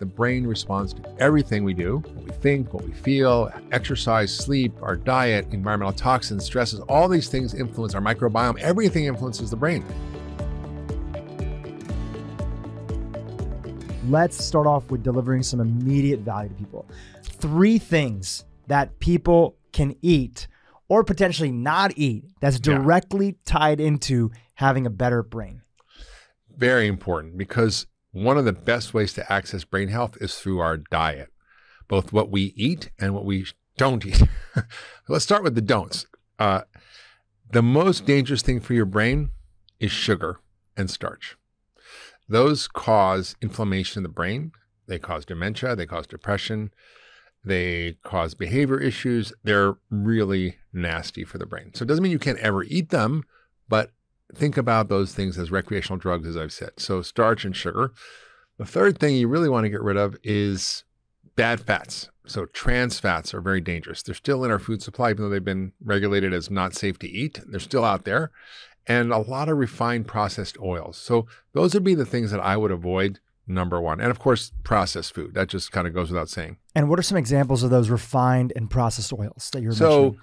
the brain responds to everything we do what we think, what we feel, exercise, sleep, our diet, environmental toxins, stresses, all these things influence our microbiome. Everything influences the brain. Let's start off with delivering some immediate value to people. Three things that people can eat or potentially not eat that's directly yeah. tied into having a better brain. Very important because one of the best ways to access brain health is through our diet, both what we eat and what we don't eat. Let's start with the don'ts. Uh, the most dangerous thing for your brain is sugar and starch. Those cause inflammation in the brain. They cause dementia. They cause depression. They cause behavior issues. They're really nasty for the brain. So it doesn't mean you can't ever eat them, but think about those things as recreational drugs, as I've said. So, starch and sugar. The third thing you really want to get rid of is bad fats. So, trans fats are very dangerous. They're still in our food supply, even though they've been regulated as not safe to eat. They're still out there. And a lot of refined processed oils. So, those would be the things that I would avoid, number one. And of course, processed food. That just kind of goes without saying. And what are some examples of those refined and processed oils that you're so, mentioning?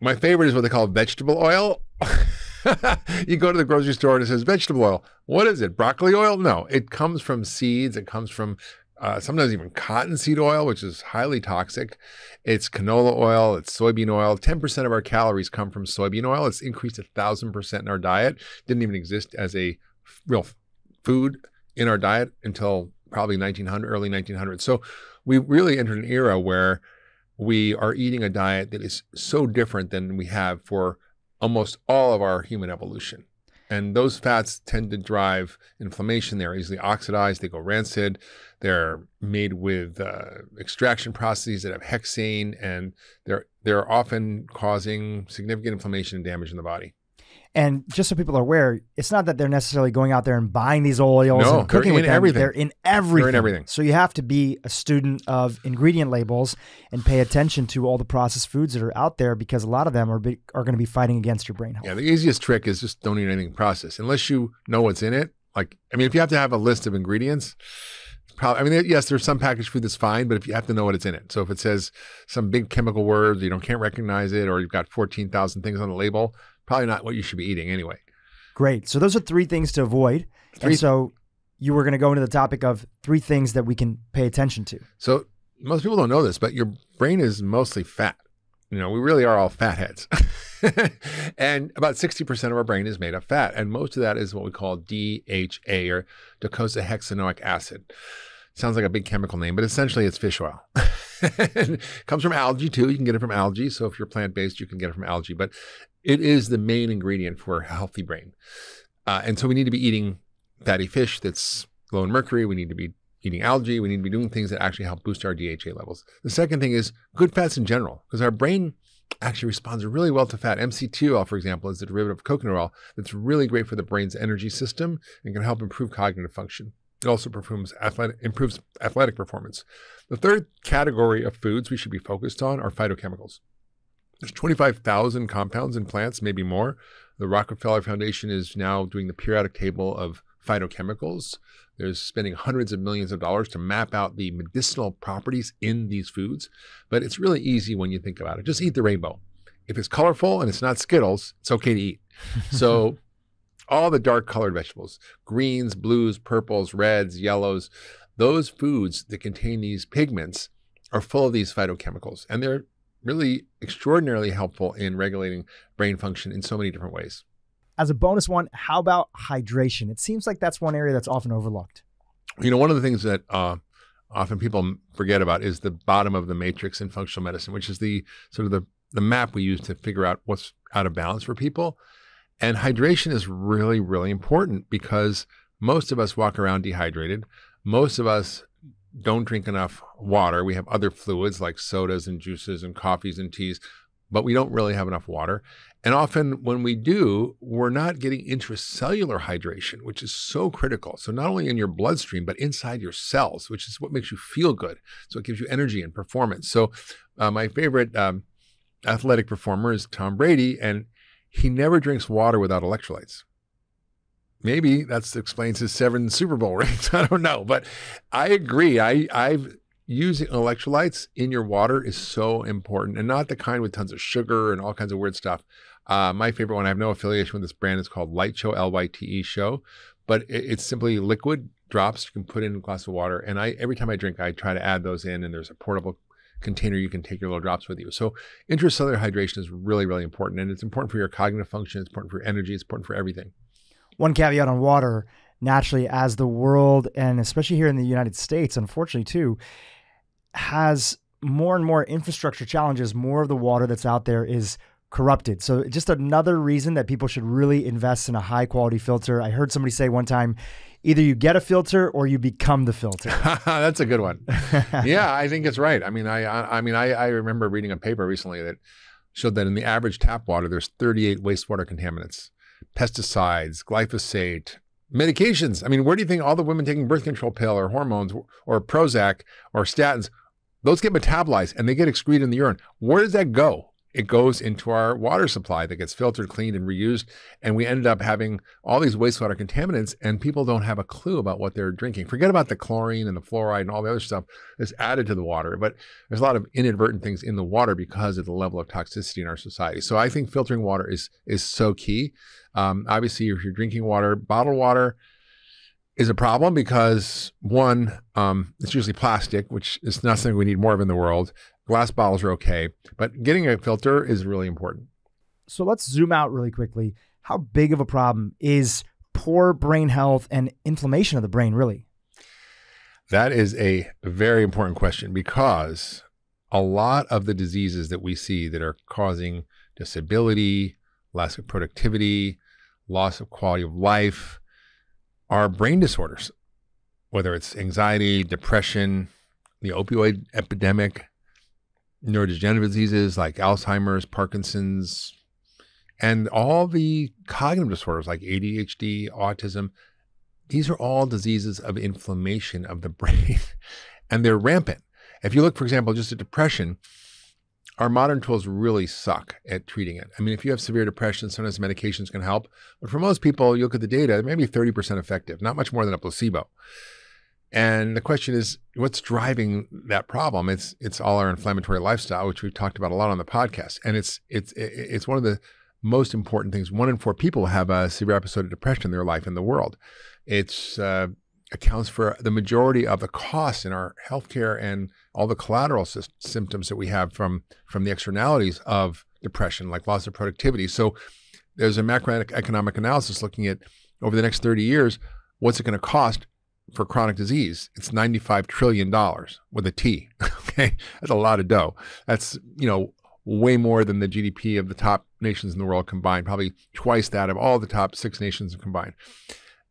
My favorite is what they call vegetable oil. you go to the grocery store and it says vegetable oil. What is it? Broccoli oil? No, it comes from seeds. It comes from uh, sometimes even cottonseed oil, which is highly toxic. It's canola oil, it's soybean oil. 10% of our calories come from soybean oil. It's increased a thousand percent in our diet. Didn't even exist as a real food in our diet until probably 1900, early 1900s. So we really entered an era where we are eating a diet that is so different than we have for almost all of our human evolution. And those fats tend to drive inflammation. They're easily oxidized. They go rancid. They're made with uh, extraction processes that have hexane, and they're they're often causing significant inflammation and damage in the body. And just so people are aware, it's not that they're necessarily going out there and buying these oils no, and cooking with them. Everything. They're in everything. They're in everything. So you have to be a student of ingredient labels and pay attention to all the processed foods that are out there because a lot of them are be, are going to be fighting against your brain health. Yeah, the easiest trick is just don't eat anything processed unless you know what's in it. Like, I mean, if you have to have a list of ingredients, probably, I mean, yes, there's some packaged food that's fine, but if you have to know what it's in it. So if it says some big chemical words, you don't can't recognize it, or you've got 14,000 things on the label, probably not what you should be eating anyway. Great. So those are three things to avoid. Three. And so you were going to go into the topic of three things that we can pay attention to. So most people don't know this, but your brain is mostly fat. You know, we really are all fat heads. and about 60% of our brain is made of fat. And most of that is what we call DHA or docosahexaenoic acid. Sounds like a big chemical name, but essentially it's fish oil. it comes from algae too. You can get it from algae. So if you're plant based, you can get it from algae. But it is the main ingredient for a healthy brain. Uh, and so we need to be eating fatty fish that's low in mercury. We need to be eating algae. We need to be doing things that actually help boost our DHA levels. The second thing is good fats in general, because our brain actually responds really well to fat. MCT oil, for example, is a derivative of coconut oil that's really great for the brain's energy system and can help improve cognitive function. It also athletic, improves athletic performance. The third category of foods we should be focused on are phytochemicals. There's 25,000 compounds in plants, maybe more. The Rockefeller Foundation is now doing the periodic table of phytochemicals. They're spending hundreds of millions of dollars to map out the medicinal properties in these foods. But it's really easy when you think about it. Just eat the rainbow. If it's colorful and it's not Skittles, it's okay to eat. So, all the dark colored vegetables, greens, blues, purples, reds, yellows, those foods that contain these pigments are full of these phytochemicals. And they're really extraordinarily helpful in regulating brain function in so many different ways. As a bonus one, how about hydration? It seems like that's one area that's often overlooked. You know, one of the things that uh, often people forget about is the bottom of the matrix in functional medicine, which is the sort of the, the map we use to figure out what's out of balance for people. And hydration is really, really important because most of us walk around dehydrated. Most of us don't drink enough water. We have other fluids like sodas and juices and coffees and teas, but we don't really have enough water. And often when we do, we're not getting intracellular hydration, which is so critical. So not only in your bloodstream, but inside your cells, which is what makes you feel good. So it gives you energy and performance. So uh, my favorite um, athletic performer is Tom Brady, and he never drinks water without electrolytes. Maybe that explains his seven Super Bowl rings. I don't know, but I agree. I I've using electrolytes in your water is so important, and not the kind with tons of sugar and all kinds of weird stuff. Uh, my favorite one, I have no affiliation with this brand, is called LyteShow, L Y T E Show, but it, it's simply liquid drops you can put in a glass of water. And I every time I drink, I try to add those in, and there's a portable container you can take your little drops with you. So intracellular hydration is really, really important. And it's important for your cognitive function, it's important for your energy, it's important for everything. One caveat on water, naturally, as the world, and especially here in the United States, unfortunately too, has more and more infrastructure challenges, more of the water that's out there is corrupted. So just another reason that people should really invest in a high quality filter. I heard somebody say one time, either you get a filter or you become the filter. That's a good one. yeah, I think it's right. I mean, I, I, I mean, I, I remember reading a paper recently that showed that in the average tap water, there's 38 wastewater contaminants, pesticides, glyphosate, medications. I mean, where do you think all the women taking birth control pill or hormones or Prozac or statins, those get metabolized and they get excreted in the urine. Where does that go? It goes into our water supply that gets filtered, cleaned, and reused. And we ended up having all these wastewater contaminants, and people don't have a clue about what they're drinking. Forget about the chlorine and the fluoride and all the other stuff that's added to the water, but there's a lot of inadvertent things in the water because of the level of toxicity in our society. So I think filtering water is is so key. Um, obviously, if you're drinking water, bottled water is a problem because one, um, it's usually plastic, which is not something we need more of in the world. Glass bottles are okay, but getting a filter is really important. So let's zoom out really quickly. How big of a problem is poor brain health and inflammation of the brain, really? That is a very important question because a lot of the diseases that we see that are causing disability, loss of productivity, loss of quality of life are brain disorders, whether it's anxiety, depression, the opioid epidemic, neurodegenerative diseases like Alzheimer's, Parkinson's, and all the cognitive disorders like ADHD, autism. These are all diseases of inflammation of the brain, and they're rampant. If you look, for example, just at depression, our modern tools really suck at treating it. I mean, if you have severe depression, sometimes medications can help. But for most people, you look at the data, they're maybe 30% effective, not much more than a placebo. And the question is, what's driving that problem? It's it's all our inflammatory lifestyle, which we've talked about a lot on the podcast, and it's it's it's one of the most important things. One in four people have a severe episode of depression in their life in the world. It's uh, accounts for the majority of the costs in our healthcare and all the collateral sy- symptoms that we have from from the externalities of depression, like loss of productivity. So there's a macroeconomic analysis looking at over the next 30 years, what's it going to cost for chronic disease, it's $95 trillion with a T. okay. That's a lot of dough. That's, you know, way more than the GDP of the top nations in the world combined, probably twice that of all the top six nations combined.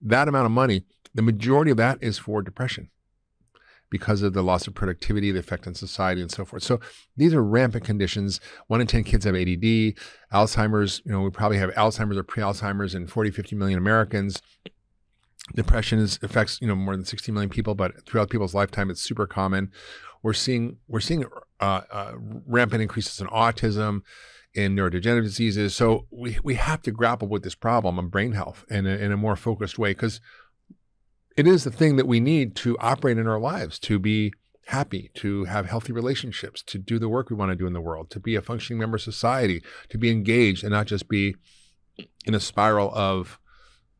That amount of money, the majority of that is for depression because of the loss of productivity, the effect on society, and so forth. So these are rampant conditions. One in 10 kids have ADD, Alzheimer's, you know, we probably have Alzheimer's or pre Alzheimer's in 40, 50 million Americans. Depression is, affects you know more than 60 million people, but throughout people's lifetime, it's super common. We're seeing we're seeing uh, uh, rampant increases in autism, in neurodegenerative diseases. So we we have to grapple with this problem of brain health in a, in a more focused way because it is the thing that we need to operate in our lives to be happy, to have healthy relationships, to do the work we want to do in the world, to be a functioning member of society, to be engaged and not just be in a spiral of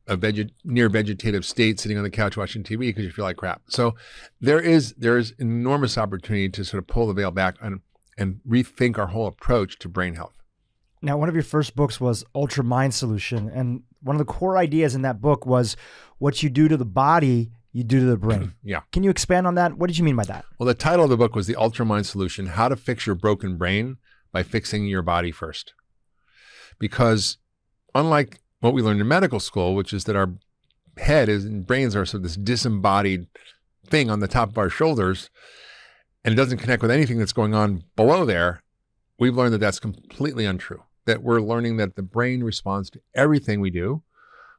a veget- near vegetative state sitting on the couch watching TV because you feel like crap. So there is there is enormous opportunity to sort of pull the veil back and and rethink our whole approach to brain health. Now, one of your first books was UltraMind Solution, and one of the core ideas in that book was what you do to the body, you do to the brain. yeah. Can you expand on that? What did you mean by that? Well, the title of the book was The UltraMind Solution: How to Fix Your Broken Brain by Fixing Your Body First. Because unlike what we learned in medical school, which is that our head is and brains are sort of this disembodied thing on the top of our shoulders, and it doesn't connect with anything that's going on below there. We've learned that that's completely untrue. That we're learning that the brain responds to everything we do,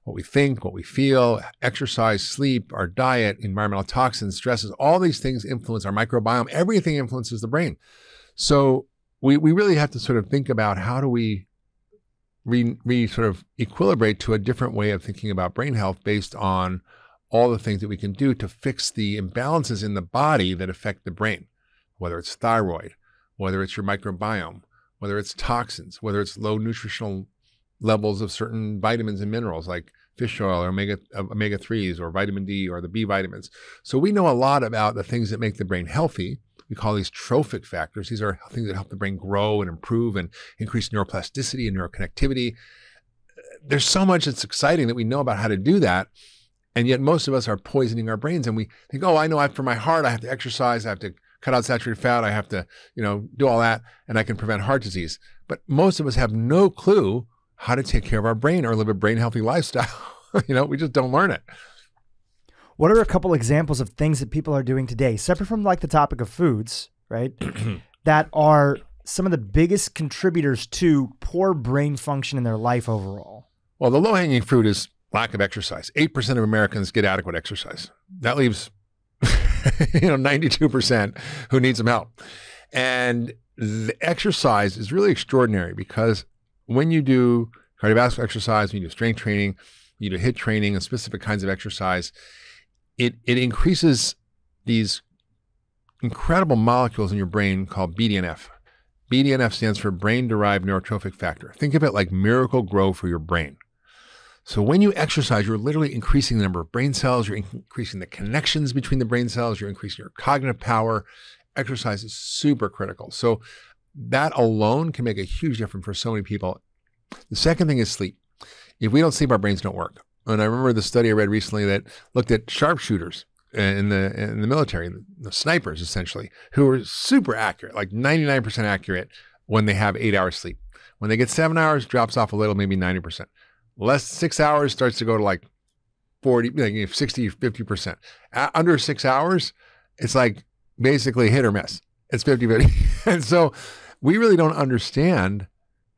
what we think, what we feel, exercise, sleep, our diet, environmental toxins, stresses, all these things influence our microbiome. Everything influences the brain. So we, we really have to sort of think about how do we re, re sort of equilibrate to a different way of thinking about brain health based on all the things that we can do to fix the imbalances in the body that affect the brain, whether it's thyroid, whether it's your microbiome, whether it's toxins, whether it's low nutritional levels of certain vitamins and minerals like fish oil or omega uh, omega 3s or vitamin D or the B vitamins. So we know a lot about the things that make the brain healthy. We call these trophic factors. These are things that help the brain grow and improve and increase neuroplasticity and neuroconnectivity. There's so much that's exciting that we know about how to do that. And yet most of us are poisoning our brains and we think, oh, I know I, for my heart, I have to exercise, I have to cut out saturated fat, I have to, you know, do all that, and I can prevent heart disease. But most of us have no clue how to take care of our brain or live a brain healthy lifestyle. you know, we just don't learn it. What are a couple examples of things that people are doing today, separate from like the topic of foods, right? that are some of the biggest contributors to poor brain function in their life overall? Well, the low hanging fruit is lack of exercise. 8% of Americans get adequate exercise. That leaves you know 92% who need some help. And the exercise is really extraordinary because when you do cardiovascular exercise, when you do strength training, you do HIIT training and specific kinds of exercise, it, it increases these incredible molecules in your brain called BDNF. BDNF stands for brain derived neurotrophic factor. Think of it like Miracle-Gro for your brain. So when you exercise, you're literally increasing the number of brain cells, you're increasing the connections between the brain cells, you're increasing your cognitive power. Exercise is super critical. So that alone can make a huge difference for so many people. The second thing is sleep. If we don't sleep, our brains don't work. And I remember the study I read recently that looked at sharpshooters in the in the military, the snipers essentially, who are super accurate, like 99% accurate when they have eight hours sleep. When they get seven hours, drops off a little, maybe 90%. Less six hours starts to go to like 40, like 60, 50%. under six hours, it's like basically hit or miss. It's 50 50. and so we really don't understand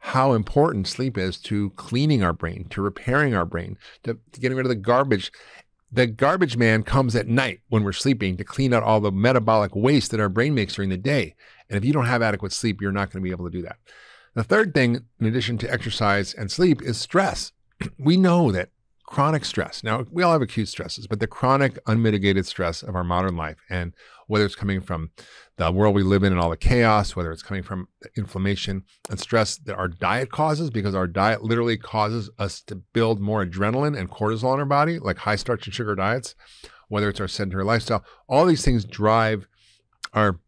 how important sleep is to cleaning our brain, to repairing our brain, to, to, getting rid of the garbage. The garbage man comes at night when we're sleeping to clean out all the metabolic waste that our brain makes during the day. And if you don't have adequate sleep, you're not going to be able to do that. The third thing, in addition to exercise and sleep, is stress. we know that chronic stress, now we all have acute stresses, but the chronic, unmitigated stress of our modern life and whether it's coming from the world we live in and all the chaos, whether it's coming from inflammation and stress that our diet causes, because our diet literally causes us to build more adrenaline and cortisol in our body, like high starch and sugar diets, whether it's our sedentary lifestyle, all these things drive our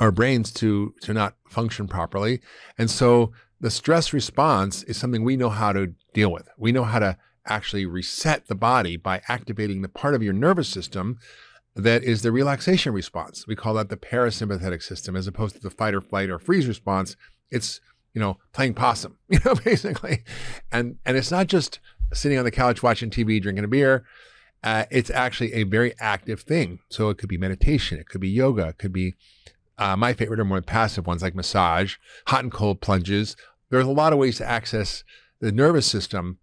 our brains to to not function properly. And so the stress response is something we know how to deal with. We know how to actually reset the body by activating the part of your nervous system that is the relaxation response. We call that the parasympathetic system as opposed to the fight or flight or freeze response. It's, you know, playing possum, you know, basically. And and it's not just sitting on the couch watching TV, drinking a beer. Uh, it's actually a very active thing. So it could be meditation, it could be yoga, it could be uh, my favorite are more passive ones like massage, hot and cold plunges. There's a lot of ways to access the nervous system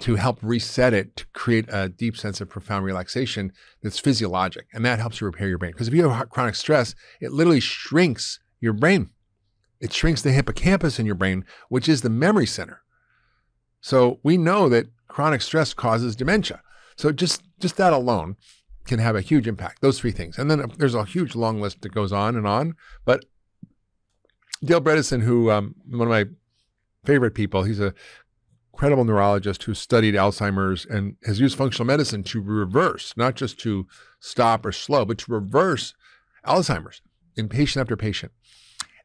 to help reset it to create a deep sense of profound relaxation that's physiologic. And that helps you repair your brain. Because if you have chronic stress, it literally shrinks your brain. It shrinks the hippocampus in your brain, which is the memory center. So we know that chronic stress causes dementia. So just just that alone can have a huge impact. Those three things. And then there's a huge long list that goes on and on. But Dale Bredesen, who um, one of my favorite people, he's a incredible neurologist who studied Alzheimer's and has used functional medicine to reverse, not just to stop or slow, but to reverse Alzheimer's in patient after patient.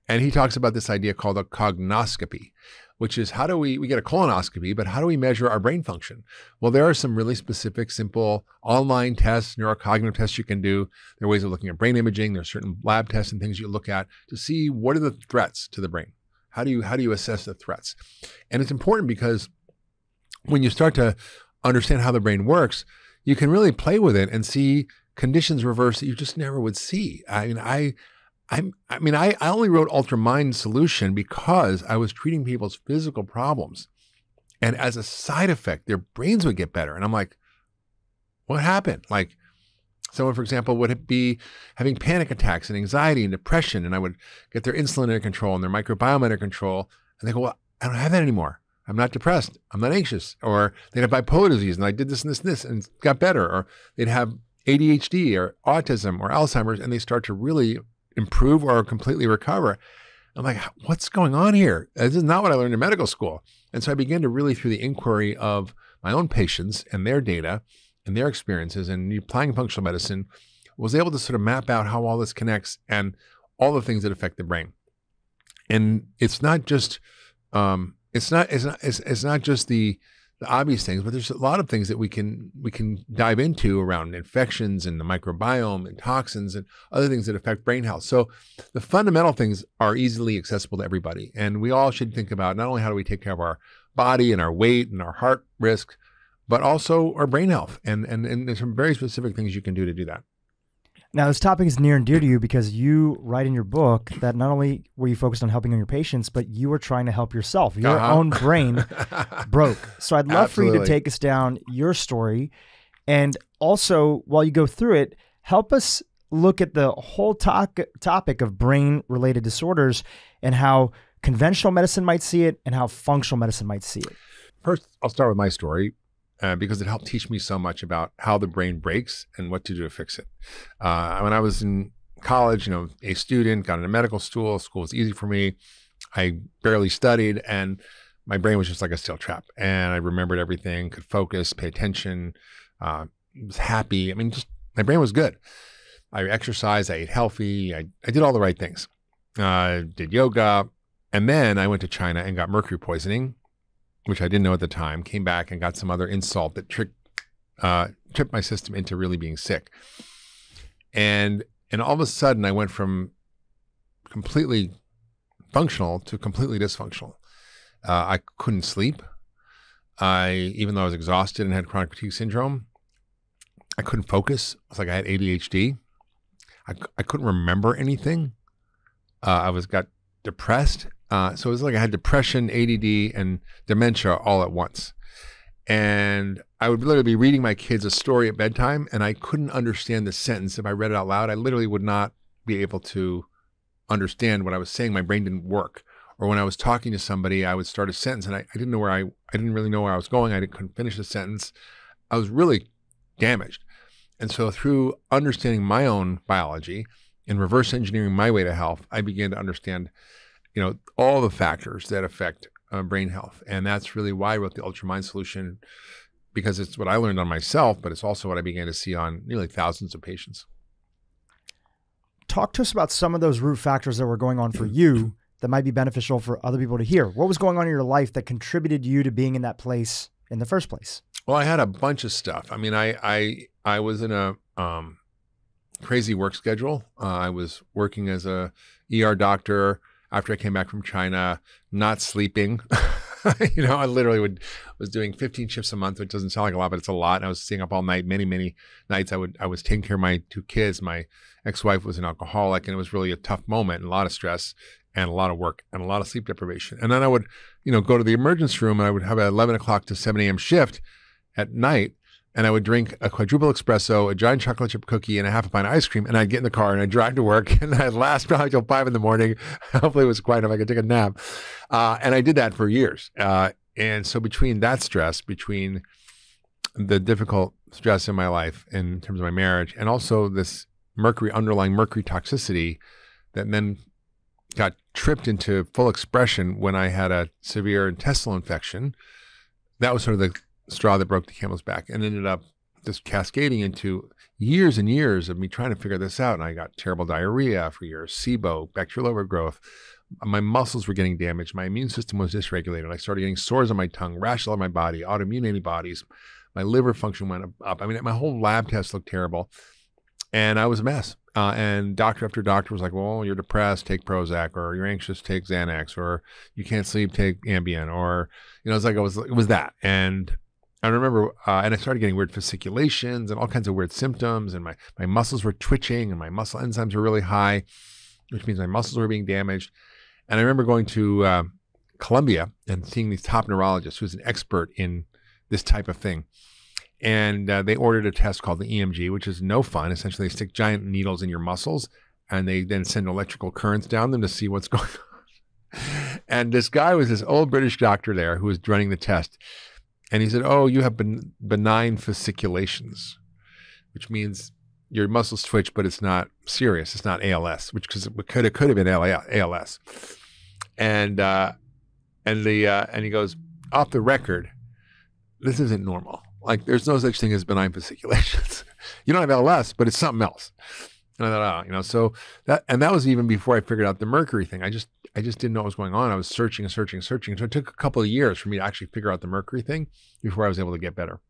And he talks about this idea called a cognoscopy, which is how do we, we get a colonoscopy, but how do we measure our brain function? Well, there are some really specific, simple online tests, neurocognitive tests you can do. There are ways of looking at brain imaging. There are certain lab tests and things you look at to see what are the threats to the brain. How do you how do you assess the threats? And it's important because when you start to understand how the brain works, you can really play with it and see conditions reverse that you just never would see. I mean, I, I'm, I mean, I, I only wrote UltraMind Solution because I was treating people's physical problems, and as a side effect, their brains would get better. And I'm like, what happened? Like, someone, for example, would be having panic attacks and anxiety and depression, and I would get their insulin under control and their microbiome under control, and they go, well, I don't have that anymore. I'm not depressed. I'm not anxious. Or they'd have bipolar disease and I did this and this and this and got better. Or they'd have ADHD or autism or Alzheimer's and they start to really improve or completely recover. I'm like, what's going on here? This is not what I learned in medical school. And so I began to really, through the inquiry of my own patients and their data and their experiences and applying functional medicine, was able to sort of map out how all this connects and all the things that affect the brain. And it's not just um, it's not it's not it's, it's not just the the obvious things, but there's a lot of things that we can we can dive into around infections and the microbiome and toxins and other things that affect brain health. So the fundamental things are easily accessible to everybody, and we all should think about not only how do we take care of our body and our weight and our heart risk, but also our brain health. And and and there's some very specific things you can do to do that. Now, this topic is near and dear to you because you write in your book that not only were you focused on helping your patients, but you were trying to help yourself. Your uh-huh. own brain broke. So I'd love Absolutely. for you to take us down your story. And also, while you go through it, help us look at the whole to- topic of brain related disorders and how conventional medicine might see it and how functional medicine might see it. First, I'll start with my story uh, because it helped teach me so much about how the brain breaks and what to do to fix it. Uh, when I was in college, you know, a student, got into medical school, school was easy for me. I barely studied and my brain was just like a steel trap. And I remembered everything, could focus, pay attention, uh, was happy. I mean, just my brain was good. I exercised, I ate healthy, I, I did all the right things. Uh, did yoga. And then I went to China and got mercury poisoning which I didn't know at the time, came back and got some other insult that tricked uh, tripped my system into really being sick. And and all of a sudden, I went from completely functional to completely dysfunctional. Uh, I couldn't sleep. I even though I was exhausted and had chronic fatigue syndrome, I couldn't focus. It's like I had ADHD. I, I couldn't remember anything. Uh, I was got depressed uh, so it was like I had depression, ADD, and dementia all at once. And I would literally be reading my kids a story at bedtime, and I couldn't understand the sentence. If I read it out loud, I literally would not be able to understand what I was saying. My brain didn't work. Or when I was talking to somebody, I would start a sentence, and I, I didn't know where I, I didn't really know where I was going. I couldn't finish the sentence. I was really damaged. And so through understanding my own biology and reverse engineering my way to health, I began to understand you know, all the factors that affect uh, brain health. And that's really why I wrote the Ultramind solution because it's what I learned on myself, but it's also what I began to see on nearly thousands of patients. Talk to us about some of those root factors that were going on for you that might be beneficial for other people to hear. What was going on in your life that contributed you to being in that place in the first place? Well, I had a bunch of stuff. I mean, I I I was in a um, crazy work schedule. Uh, I was working as a ER doctor after I came back from China, not sleeping. you know, I literally would was doing 15 shifts a month, which doesn't sound like a lot, but it's a lot. And I was staying up all night, many, many nights. I would I was taking care of my two kids. My ex-wife was an alcoholic, and it was really a tough moment and a lot of stress and a lot of work and a lot of sleep deprivation. And then I would, you know, go to the emergency room and I would have an 11 o'clock to 7 a.m. shift at night and I would drink a quadruple espresso, a giant chocolate chip cookie, and a half a pint of ice cream. And I'd get in the car and I'd drive to work, and I'd last probably till five in the morning. Hopefully, it was quiet enough I could take a nap. Uh, and I did that for years. Uh, and so, between that stress, between the difficult stress in my life in terms of my marriage, and also this mercury underlying mercury toxicity that then got tripped into full expression when I had a severe intestinal infection. That was sort of the straw that broke the camel's back and ended up just cascading into years and years of me trying to figure this out. And I got terrible diarrhea for years, SIBO, bacterial overgrowth. My muscles were getting damaged. My immune system was dysregulated. I started getting sores on my tongue, rashes on my body, autoimmune antibodies. My liver function went up. I mean, my whole lab test looked terrible. And I was a mess. Uh, and doctor after doctor was like, well, you're depressed, take Prozac, or you're anxious, take Xanax, or you can't sleep, take Ambien, or, you know, it's like, it was, it was that. And I remember, uh, and I started getting weird fasciculations and all kinds of weird symptoms, and my my muscles were twitching, and my muscle enzymes were really high, which means my muscles were being damaged. And I remember going to uh, Columbia and seeing these top neurologists who's an expert in this type of thing. And uh, they ordered a test called the EMG, which is no fun. Essentially, they stick giant needles in your muscles, and they then send electrical currents down them to see what's going on. and this guy was this old British doctor there who was running the test. And he said, Oh, you have ben- benign fasciculations, which means your muscles twitch, but it's not serious. It's not ALS, which because it could it could have been ALS. And uh, and the uh, and he goes off the record, this isn't normal. Like there's no such thing as benign fasciculations. you don't have ALS, but it's something else. And I thought, oh, you know, so that and that was even before I figured out the mercury thing. I just I just didn't know what was going on. I was searching and searching and searching. So it took a couple of years for me to actually figure out the mercury thing before I was able to get better.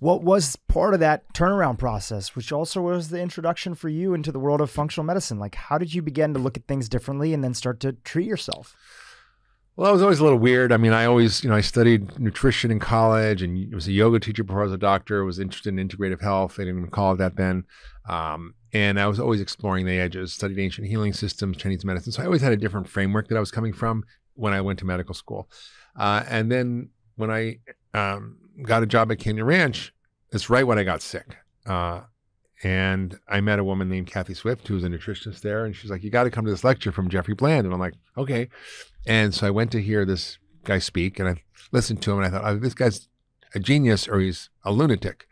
What was part of that turnaround process, which also was the introduction for you into the world of functional medicine? Like, how did you begin to look at things differently and then start to treat yourself? Well, I was always a little weird. I mean, I always, you know, I studied nutrition in college and was a yoga teacher before I was a doctor. Was interested in integrative health. They didn't even call it that then. Um, and I was always exploring the edges. Studied ancient healing systems, Chinese medicine. So I always had a different framework that I was coming from when I went to medical school. Uh, and then when I um, got a job at Canyon Ranch, it's right when I got sick. Uh, and I met a woman named Kathie Swift, who was a nutritionist there, and she's like, "You got to come to this lecture from Jeffrey Bland." And I'm like, "Okay." And so I went to hear this guy speak, and I listened to him, and I thought, oh, "This guy's a genius, or he's a lunatic."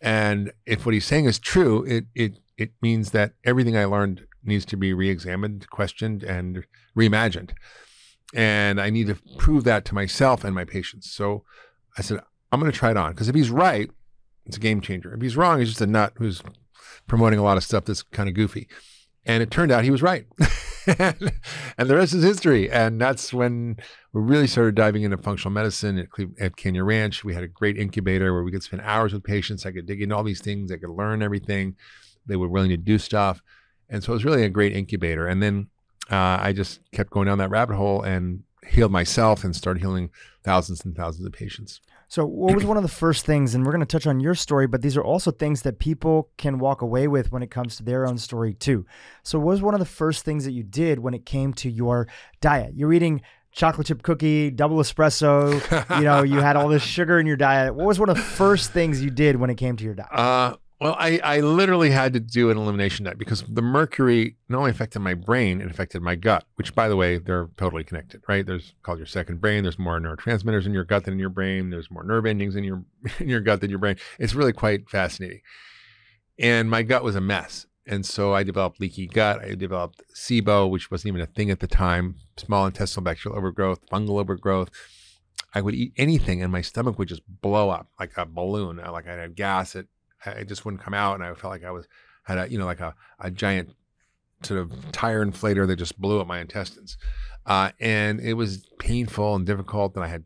And if what he's saying is true, it it it means that everything I learned needs to be re-examined, questioned, and reimagined. And I need to prove that to myself and my patients. So I said, I'm going to try it on because if he's right, it's a game changer. If he's wrong, he's just a nut who's promoting a lot of stuff that's kind of goofy. And it turned out he was right. and the rest is history. And that's when we really started diving into functional medicine at, at Canyon Ranch. We had a great incubator where we could spend hours with patients. I could dig into all these things. I could learn everything. They were willing to do stuff. And so it was really a great incubator. And then uh, I just kept going down that rabbit hole and healed myself and started healing thousands and thousands of patients. So, what was one of the first things, and we're going to touch on your story, but these are also things that people can walk away with when it comes to their own story, too. So, what was one of the first things that you did when it came to your diet? You're eating chocolate chip cookie, double espresso, you know, you had all this sugar in your diet. What was one of the first things you did when it came to your diet? Uh, well, I, I literally had to do an elimination diet because the mercury not only affected my brain, it affected my gut, which, by the way, they're totally connected, right? There's called your second brain. There's more neurotransmitters in your gut than in your brain. There's more nerve endings in your in your gut than your brain. It's really quite fascinating. And my gut was a mess. And so I developed leaky gut. I developed SIBO, which wasn't even a thing at the time, small intestinal bacterial overgrowth, fungal overgrowth. I would eat anything and my stomach would just blow up like a balloon. Like I had gas. It it just wouldn't come out, and I felt like I was had a you know like a, a giant sort of tire inflator that just blew up my intestines, uh, and it was painful and difficult. And I had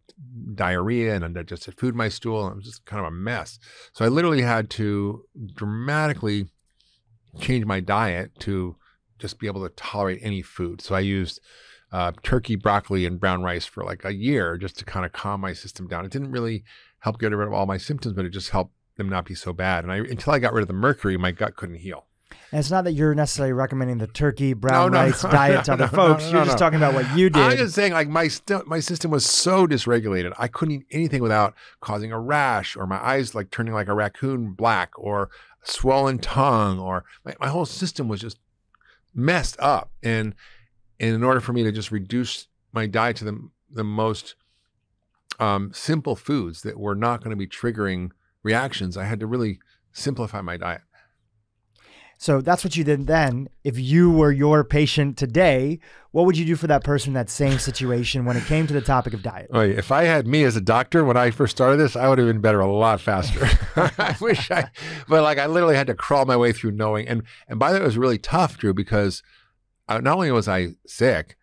diarrhea and I undigested food in my stool, and it was just kind of a mess. So I literally had to dramatically change my diet to just be able to tolerate any food. So I used uh, turkey, broccoli, and brown rice for like a year just to kind of calm my system down. It didn't really help get rid of all my symptoms, but it just helped them not be so bad. And I until I got rid of the mercury, my gut couldn't heal. And it's not that you're necessarily recommending the turkey brown no, no, rice no, diet to other folks. you're just talking about what you did. I'm just saying, like my st- my system was so dysregulated. I couldn't eat anything without causing a rash or my eyes like turning like a raccoon black or a swollen tongue or my, my whole system was just messed up. And, and in order for me to just reduce my diet to the the most um, simple foods that were not going to be triggering reactions, I had to really simplify my diet. So that's what you did then. If you were your patient today, what would you do for that person in that same situation when it came to the topic of diet? if I had me as a doctor when I first started this, I would have been better a lot faster. I wish I, but like I literally had to crawl my way through knowing. And and by the way, it was really tough, Dhru, because uh, not only was I sick,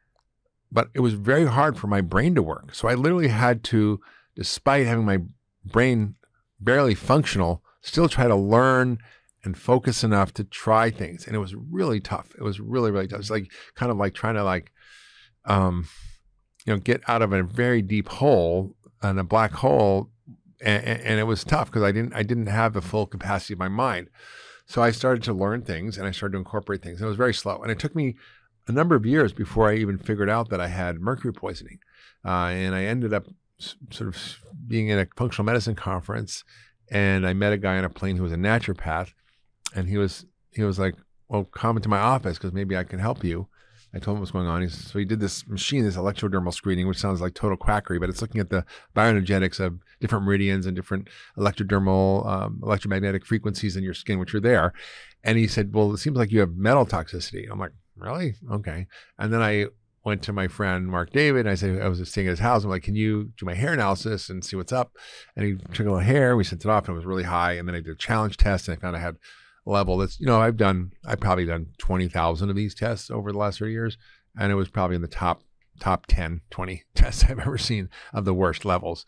but it was very hard for my brain to work. So I literally had to, despite having my brain barely functional, still try to learn and focus enough to try things. And it was really tough. It was really, really tough. It's like kind of like trying to like, um, you know, get out of a very deep hole and a black hole. And, and it was tough because I didn't, I didn't have the full capacity of my mind. So I started to learn things and I started to incorporate things. And it was very slow. And it took me a number of years before I even figured out that I had mercury poisoning. Uh, and I ended up sort of being in a functional medicine conference, and I met a guy on a plane who was a naturopath, and he was he was like, "Well, come into my office because maybe I can help you." I told him what's going on. He, so he did this machine, this electrodermal screening, which sounds like total quackery, but it's looking at the bioenergetics of different meridians and different electrodermal, um, electromagnetic frequencies in your skin, which are there. And he said, Well, it seems like you have metal toxicity. I'm like, Really? Okay. And then I went to my friend Mark David. And I said, I was staying at his house. I'm like, Can you do my hair analysis and see what's up? And he took a little hair. We sent it off and it was really high. And then I did a challenge test and I found I had a level that's you know i've done i've probably done 20000 of these tests over the last 30 years and it was probably in the top top 10 20 tests i've ever seen of the worst levels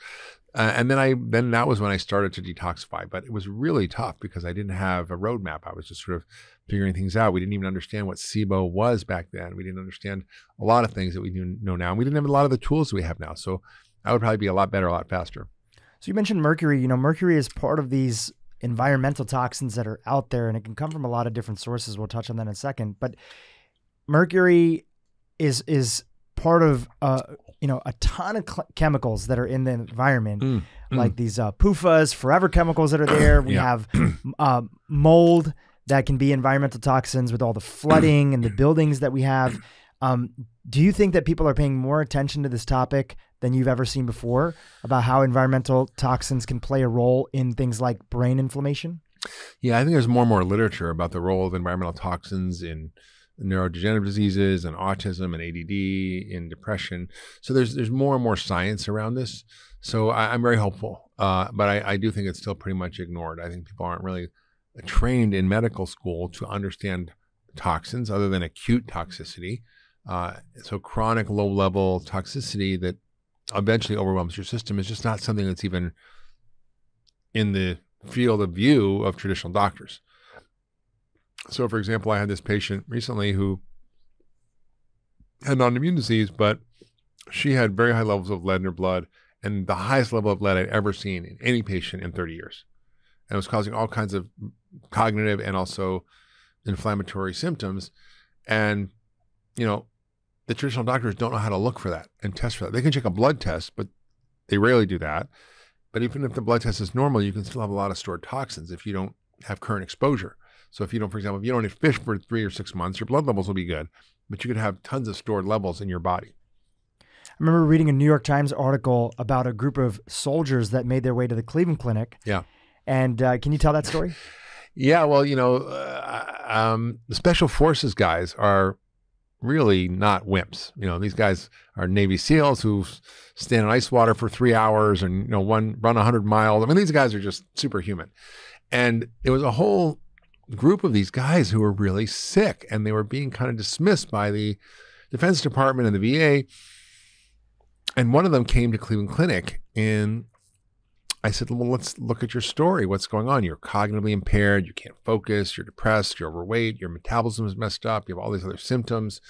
uh, and then i then that was when i started to detoxify but it was really tough because i didn't have a roadmap. I was just sort of figuring things out. We didn't even understand what sibo was back then. We didn't understand a lot of things that we do know now and we didn't have a lot of the tools we have now. So i would probably be a lot better a lot faster. So you mentioned mercury. You know mercury is part of these environmental toxins that are out there, and it can come from a lot of different sources. We'll touch on that in a second. But mercury is is part of uh, you know a ton of cl- chemicals that are in the environment, mm, like mm. these uh, PFAS, forever chemicals that are there. We yeah. have uh, mold that can be environmental toxins with all the flooding and the buildings that we have. Um, do you think that people are paying more attention to this topic than you've ever seen before about how environmental toxins can play a role in things like brain inflammation? Yeah, I think there's more and more literature about the role of environmental toxins in neurodegenerative diseases and autism and ADD in depression. So there's there's more and more science around this. So I, am very hopeful, uh, but I, I do think it's still pretty much ignored. I think people aren't really trained in medical school to understand toxins other than acute toxicity. Uh, so chronic low level toxicity that eventually overwhelms your system is just not something that's even in the field of view of traditional doctors. So, for example, I had this patient recently who had non immune disease, but she had very high levels of lead in her blood and the highest level of lead I'd ever seen in any patient in 30 years. And it was causing all kinds of cognitive and also inflammatory symptoms. And, you know, the traditional doctors don't know how to look for that and test for that. They can check a blood test, but they rarely do that. But even if the blood test is normal, you can still have a lot of stored toxins if you don't have current exposure. So if you don't, for example, if you don't eat fish for three or six months, your blood levels will be good, but you could have tons of stored levels in your body. I remember reading a New York Times article about a group of soldiers that made their way to the Cleveland Clinic. Yeah. And uh, can you tell that story? yeah. Well, you know, uh, um, the special forces guys are really not wimps. You know, these guys are Navy SEALs who stand in ice water for three hours and, you know, one run 100 miles. I mean, these guys are just superhuman. And it was a whole group of these guys who were really sick and they were being kind of dismissed by the Defense Department and the VA. And one of them came to Cleveland Clinic and I said, well, let's look at your story. What's going on? You're cognitively impaired. You can't focus. You're depressed. You're overweight. Your metabolism is messed up. You have all these other symptoms.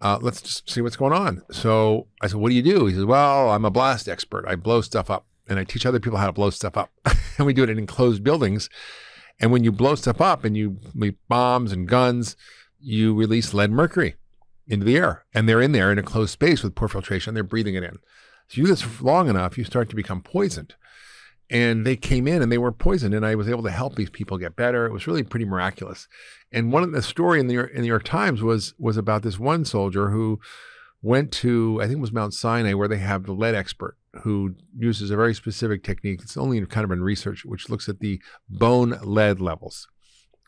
Uh, let's just see what's going on. So I said, what do you do? He says, well, I'm a blast expert. I blow stuff up and I teach other people how to blow stuff up. and we do it in enclosed buildings. And when you blow stuff up and you bombs and guns, you release lead mercury into the air. And they're in there in a closed space with poor filtration. They're breathing it in. So you do this long enough, you start to become poisoned and they came in and they were poisoned and i was able to help these people get better it was really pretty miraculous and one of the story in the in the new york times was was about this one soldier who went to i think it was mount sinai where they have the lead expert who uses a very specific technique it's only kind of in research which looks at the bone lead levels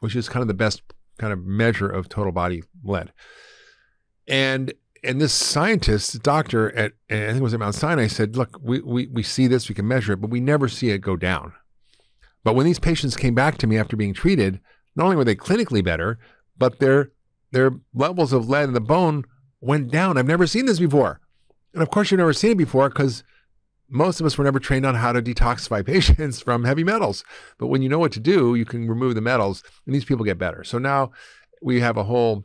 which is kind of the best kind of measure of total body lead and and this scientist, doctor at I think it was at Mount Sinai, said, "Look, we, we we see this, we can measure it, but we never see it go down." But when these patients came back to me after being treated, not only were they clinically better, but their their levels of lead in the bone went down. I've never seen this before, and of course, you've never seen it before because most of us were never trained on how to detoxify patients from heavy metals. But when you know what to do, you can remove the metals, and these people get better. So now we have a whole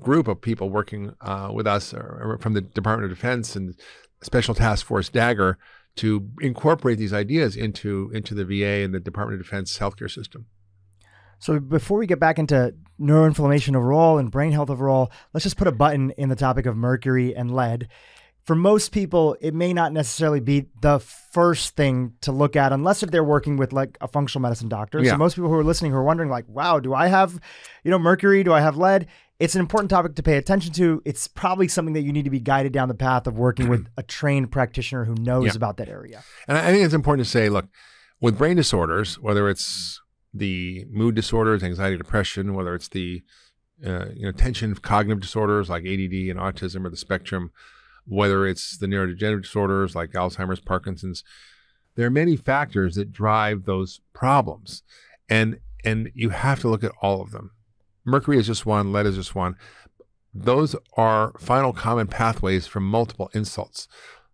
group of people working uh, with us uh, from the Department of Defense and Special Task Force Dagger to incorporate these ideas into into the VA and the Department of Defense healthcare system. So before we get back into neuroinflammation overall and brain health overall, let's just put a button in the topic of mercury and lead. For most people, it may not necessarily be the first thing to look at unless if they're working with like a functional medicine doctor. Yeah. So most people who are listening who are wondering like, wow, do I have, you know, mercury? Do I have lead? it's an important topic to pay attention to. It's probably something that you need to be guided down the path of working with a trained practitioner who knows Yeah. about that area. And I think it's important to say, look, with brain disorders, whether it's the mood disorders, anxiety, depression, whether it's the uh, you know tension cognitive disorders like ADD and autism or the spectrum, whether it's the neurodegenerative disorders like Alzheimer's, Parkinson's, there are many factors that drive those problems, and and you have to look at all of them. Mercury is just one, lead is just one. Those are final common pathways for multiple insults.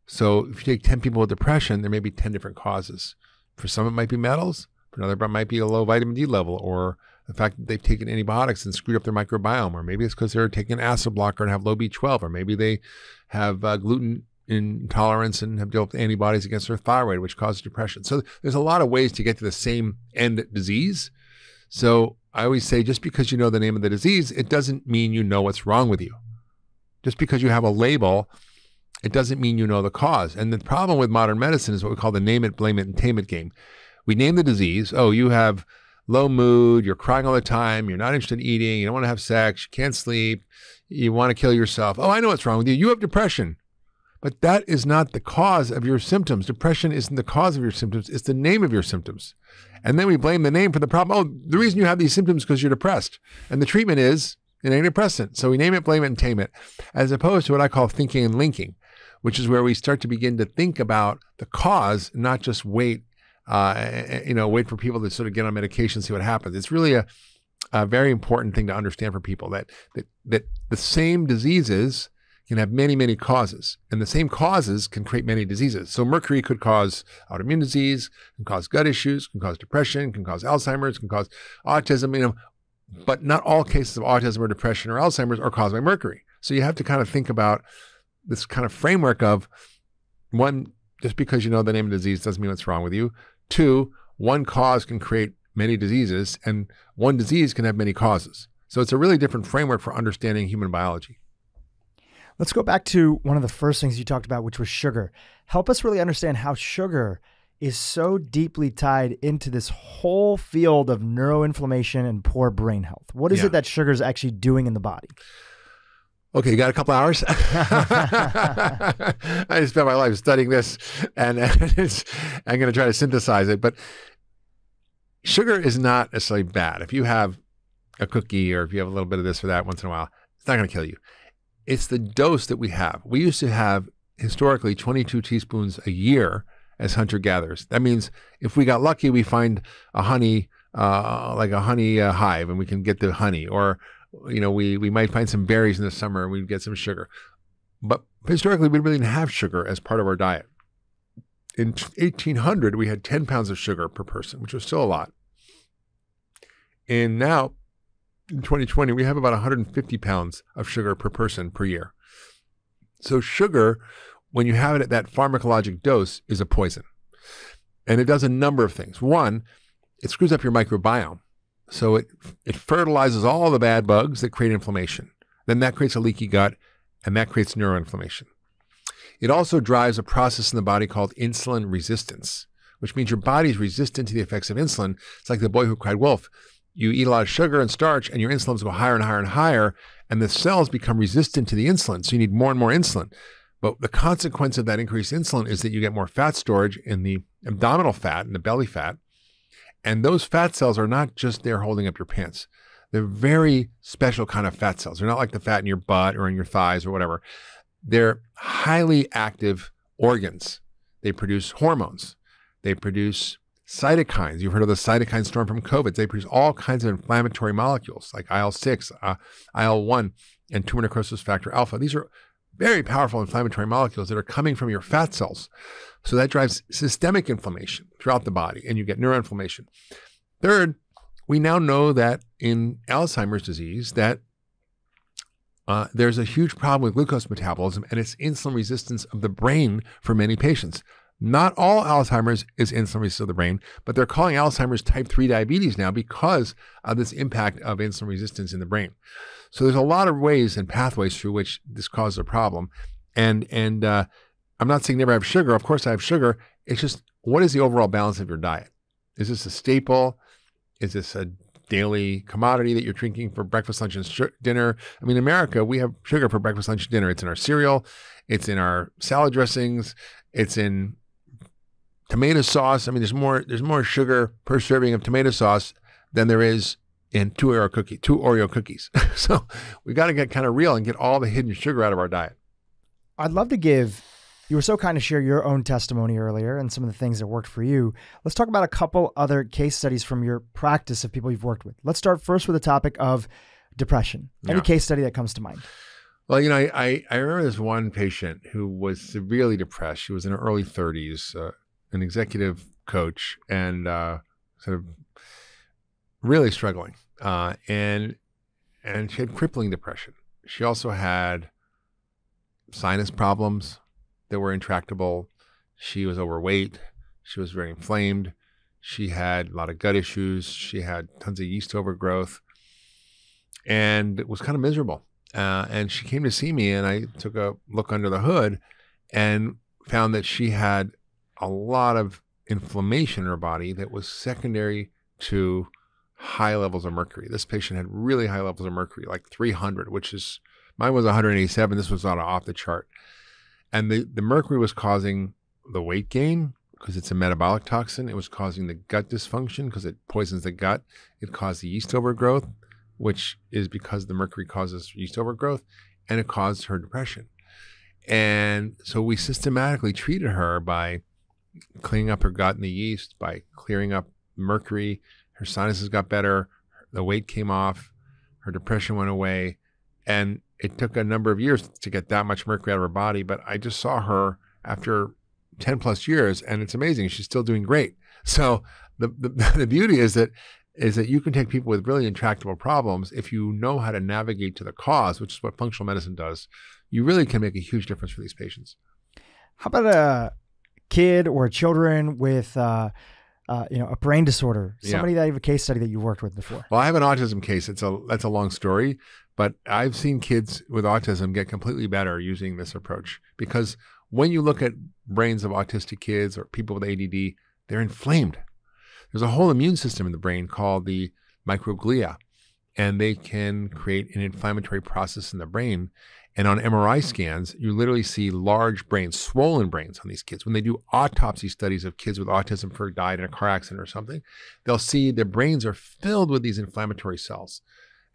So if you take 10 people with depression, there may be 10 different causes. For some, it might be metals. For another, it might be a low vitamin D level or the fact that they've taken antibiotics and screwed up their microbiome. Or maybe it's because they're taking an acid blocker and have low B12. Or maybe they have uh, gluten intolerance and have developed antibodies against their thyroid, which causes depression. So there's a lot of ways to get to the same end disease. So I always say just because you know the name of the disease, it doesn't mean you know what's wrong with you. Just because you have a label, it doesn't mean you know the cause. And the problem with modern medicine is what we call the name it, blame it, and tame it game. We name the disease. Oh, you have low mood, you're crying all the time, you're not interested in eating, you don't want to have sex, you can't sleep, you want to kill yourself. Oh, I know what's wrong with you. You have depression. But that is not the cause of your symptoms. Depression isn't the cause of your symptoms, it's the name of your symptoms. And then we blame the name for the problem. Oh, the reason you have these symptoms because you're depressed. And the treatment is an antidepressant. So we name it, blame it, and tame it, as opposed to what I call thinking and linking, which is where we start to begin to think about the cause, not just wait, uh, you know, wait for people to sort of get on medication, see what happens. It's really a, a very important thing to understand for people that, that that the same diseases can have many, many causes, and the same causes can create many diseases. So mercury could cause autoimmune disease, can cause gut issues, can cause depression, can cause Alzheimer's, can cause autism. You know, but not all cases of autism or depression or Alzheimer's are caused by mercury. So you have to kind of think about this kind of framework of one, just because you know the name of the disease doesn't mean what's wrong with you. Two, one cause can create many diseases, and one disease can have many causes. So it's a really different framework for understanding human biology. Let's go back to one of the first things you talked about, which was sugar. Help us really understand how sugar is so deeply tied into this whole field of neuroinflammation and poor brain health. What is Yeah. it that sugar is actually doing in the body? Okay, you got a couple hours? I spent my life studying this, and, it's, I'm going to try to synthesize it. But sugar is not necessarily bad. If you have a cookie or if you have a little bit of this or that once in a while, it's not going to kill you. It's the dose that we have. We used to have historically 22 teaspoons a year as hunter gatherers. That means if we got lucky, we find a honey, uh, like a honey uh, hive, and we can get the honey, or you know, we we might find some berries in the summer and we'd get some sugar. But historically, we really didn't have sugar as part of our diet. In 1800, we had 10 pounds of sugar per person, which was still a lot. And now, in 2020, we have about 150 pounds of sugar per person per year. So, sugar, when you have it at that pharmacologic dose, is a poison. And it does a number of things. One, it screws up your microbiome. So it it fertilizes all the bad bugs that create inflammation. Then that creates a leaky gut, and that creates neuroinflammation. It also drives a process in the body called insulin resistance, which means your body's resistant to the effects of insulin. It's like the boy who cried wolf. You eat a lot of sugar and starch, and your insulins go higher and higher and higher, and the cells become resistant to the insulin. So you need more and more insulin. But the consequence of that increased insulin is that you get more fat storage in the abdominal fat and the belly fat. And those fat cells are not just there holding up your pants. They're very special kind of fat cells. They're not like the fat in your butt or in your thighs or whatever. They're highly active organs. They produce hormones. They produce cytokines. You've heard of the cytokine storm from COVID. They produce all kinds of inflammatory molecules like IL 6, uh, IL 1, and tumor necrosis factor alpha. These are very powerful inflammatory molecules that are coming from your fat cells. So that drives systemic inflammation throughout the body, and you get neuroinflammation. Third, we now know that in Alzheimer's disease that uh, there's a huge problem with glucose metabolism and it's insulin resistance of the brain for many patients. Not all Alzheimer's is insulin resistance of the brain, but they're calling Alzheimer's type 3 diabetes now because of this impact of insulin resistance in the brain. So there's a lot of ways and pathways through which this causes a problem. And and uh, I'm not saying never have sugar. Of course I have sugar. It's just what is the overall balance of your diet? Is this a staple? Is this a daily commodity that you're drinking for breakfast, lunch, and sh- dinner. I mean, America, we have sugar for breakfast, lunch, and dinner. It's in our cereal, it's in our salad dressings, it's in tomato sauce. I mean, there's more there's more sugar per serving of tomato sauce than there is in two Oreo cookie, two Oreo cookies. so we got to get kind of real and get all the hidden sugar out of our diet. I'd love to give. You were so kind to share your own testimony earlier and some of the things that worked for you. Let's talk about a couple other case studies from your practice of people you've worked with. Let's start first with the topic of depression. Any Yeah. case study that comes to mind? Well, you know, I, I, I remember this one patient who was severely depressed. She was in her early 30s, uh, an executive coach, and uh, sort of really struggling. Uh, and and she had crippling depression. She also had sinus problems that were intractable. She was overweight. She was very inflamed. She had a lot of gut issues. She had tons of yeast overgrowth, and was kind of miserable. Uh, and she came to see me, and I took a look under the hood and found that she had a lot of inflammation in her body that was secondary to high levels of mercury. This patient had really high levels of mercury, like 300, which is mine was 187. This was on off the chart. And the, the mercury was causing the weight gain because it's a metabolic toxin. It was causing the gut dysfunction because it poisons the gut. It caused the yeast overgrowth, which is because the mercury causes yeast overgrowth, and it caused her depression. And so we systematically treated her by cleaning up her gut and the yeast, by clearing up mercury. Her sinuses got better, the weight came off, her depression went away, and it took a number of years to get that much mercury out of her body. But I just saw her after 10 plus years, and it's amazing. She's still doing great. So the, the, the beauty is that is that you can take people with really intractable problems if you know how to navigate to the cause, which is what functional medicine does. You really can make a huge difference for these patients. How about a kid or children with, uh, uh, you know, a brain disorder? Yeah. Somebody that you have a case study that you worked with before. Well, I have an autism case. It's a that's a long story, but I've seen kids with autism get completely better using this approach because when you look at brains of autistic kids or people with ADD, they're inflamed. There's a whole immune system in the brain called the microglia, and they can create an inflammatory process in the brain. And on MRI scans, you literally see large brains, swollen brains on these kids. When they do autopsy studies of kids with autism for died in a car accident or something, they'll see their brains are filled with these inflammatory cells,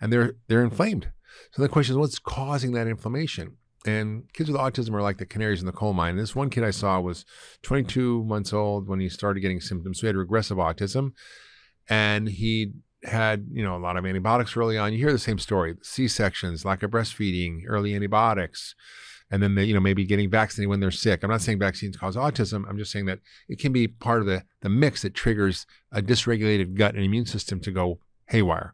and they're they're inflamed. So the question is, what's causing that inflammation? And kids with autism are like the canaries in the coal mine. This one kid I saw was 22 months old when he started getting symptoms. So he had regressive autism, and he had you know a lot of antibiotics early on. You hear the same story: C sections, lack of breastfeeding, early antibiotics, and then they, you know maybe getting vaccinated when they're sick. I'm not saying vaccines cause autism. I'm just saying that it can be part of the the mix that triggers a dysregulated gut and immune system to go haywire.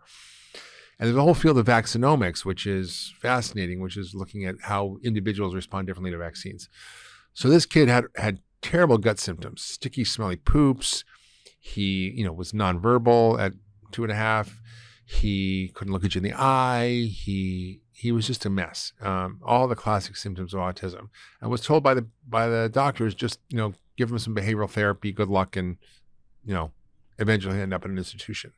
And there's a whole field of vaccinomics, which is fascinating, which is looking at how individuals respond differently to vaccines. So this kid had had terrible gut symptoms, sticky, smelly poops. He, you know, was nonverbal at two and a half. He couldn't look at you in the eye. He he was just a mess. Um, all the classic symptoms of autism. And was told by the by the doctors just you know give him some behavioral therapy. Good luck, and you know eventually end up in an institution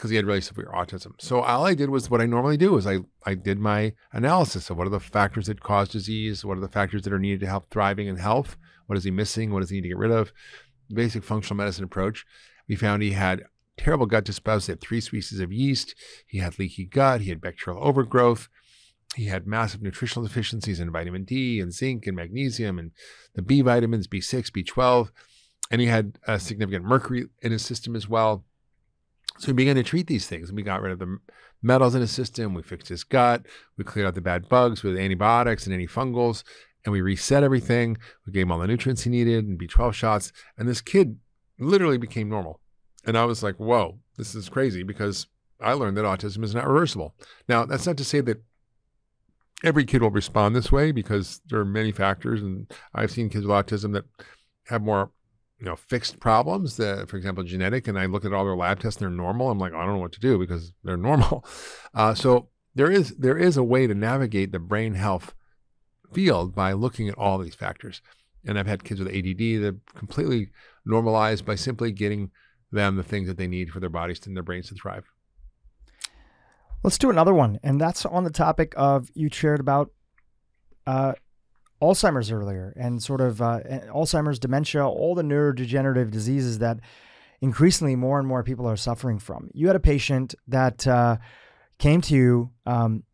because he had really severe autism. So all I did was what I normally do is I I did my analysis of what are the factors that cause disease, what are the factors that are needed to help thriving and health, what is he missing, what does he need to get rid of. Basic functional medicine approach. We found he had terrible gut dysbiosis. He had three species of yeast. He had leaky gut. He had bacterial overgrowth. He had massive nutritional deficiencies in vitamin D and zinc and magnesium and the B vitamins, B6, B12. And he had a significant mercury in his system as well. So we began to treat these things we got rid of the metals in his system. We fixed his gut. We cleared out the bad bugs with antibiotics and antifungals. And we reset everything. We gave him all the nutrients he needed and B12 shots. And this kid literally became normal. And I was like, whoa, this is crazy because I learned that autism is not reversible. Now, that's not to say that every kid will respond this way because there are many factors. And I've seen kids with autism that have more you know, fixed problems that, for example, genetic, and I look at all their lab tests and they're normal. I'm like, I don't know what to do because they're normal. Uh, so there is there is a way to navigate the brain health field by looking at all these factors. And I've had kids with ADD that completely normalized by simply getting them the things that they need for their bodies and their brains to thrive. Let's do another one, and that's on the topic of you shared about uh, Alzheimer's earlier, and sort of uh, Alzheimer's, dementia, all the neurodegenerative diseases that increasingly more and more people are suffering from. You had a patient that uh, came to you um,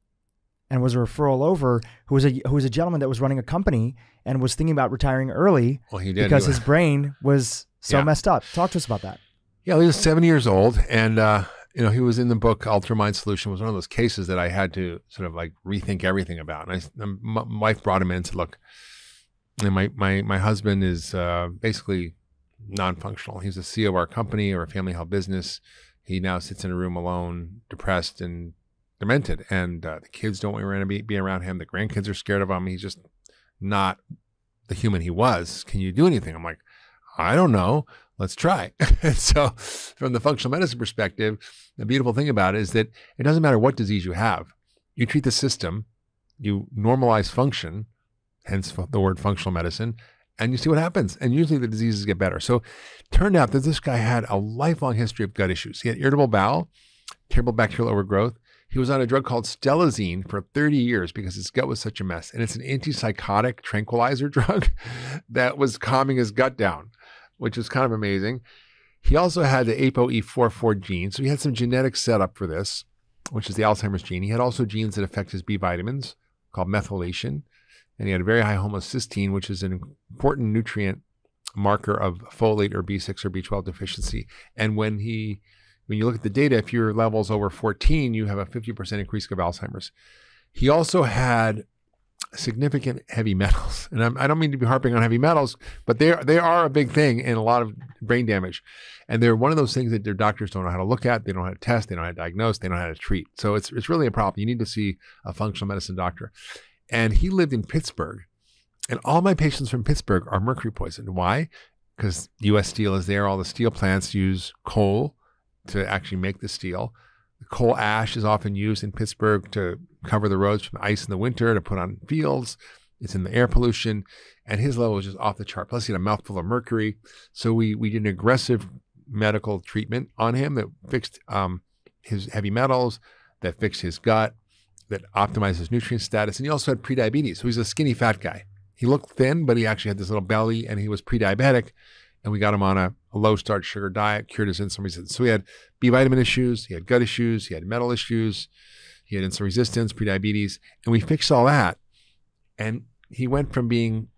and was a referral over who was a who was a gentleman that was running a company and was thinking about retiring early well, he did, because his brain was so yeah. messed up. Talk to us about that. Yeah, he was 70 years old and uh, you know, he was in the book UltraMind Solution was one of those cases that I had to sort of like rethink everything about. And I, my wife brought him in to look, and my, my, my husband is uh, basically non-functional. He's the CEO of our company or a family health business. He now sits in a room alone, depressed and demented. And uh, the kids don't want to be, be around him. The grandkids are scared of him. He's just not the human he was. Can you do anything? I'm like, I don't know let's try. so, from the functional medicine perspective, the beautiful thing about it is that it doesn't matter what disease you have, you treat the system, you normalize function, hence the word functional medicine, and you see what happens. And usually the diseases get better. So, turned out that this guy had a lifelong history of gut issues. He had irritable bowel, terrible bacterial overgrowth. He was on a drug called Stelazine for 30 years because his gut was such a mess. And it's an antipsychotic tranquilizer drug that was calming his gut down which is kind of amazing. He also had the ApoE44 gene, so he had some genetic setup for this, which is the Alzheimer's gene. He had also genes that affect his B vitamins called methylation, and he had a very high homocysteine, which is an important nutrient marker of folate or B6 or B12 deficiency. And when he when you look at the data, if your level's over 14, you have a 50% increase of Alzheimer's. He also had significant heavy metals. And I'm, I do not mean to be harping on heavy metals, but they are, they are a big thing in a lot of brain damage. And they're one of those things that their doctors don't know how to look at, they don't know how to test, they don't know how to diagnose, they don't know how to treat. So it's, it's really a problem. You need to see a functional medicine doctor. And he lived in Pittsburgh. And all my patients from Pittsburgh are mercury poisoned. Why? Because US Steel is there. All the steel plants use coal to actually make the steel. Coal ash is often used in Pittsburgh to cover the roads from ice in the winter to put on fields. It's in the air pollution, and his level was just off the chart. Plus, he had a mouthful of mercury. So we we did an aggressive medical treatment on him that fixed um, his heavy metals, that fixed his gut, that optimized his nutrient status, and he also had prediabetes. So he's a skinny fat guy. He looked thin, but he actually had this little belly, and he was pre-diabetic. And we got him on a, a low starch sugar diet, cured his insulin resistance. So he had B vitamin issues, he had gut issues, he had metal issues, he had insulin resistance, prediabetes, and we fixed all that. And he went from being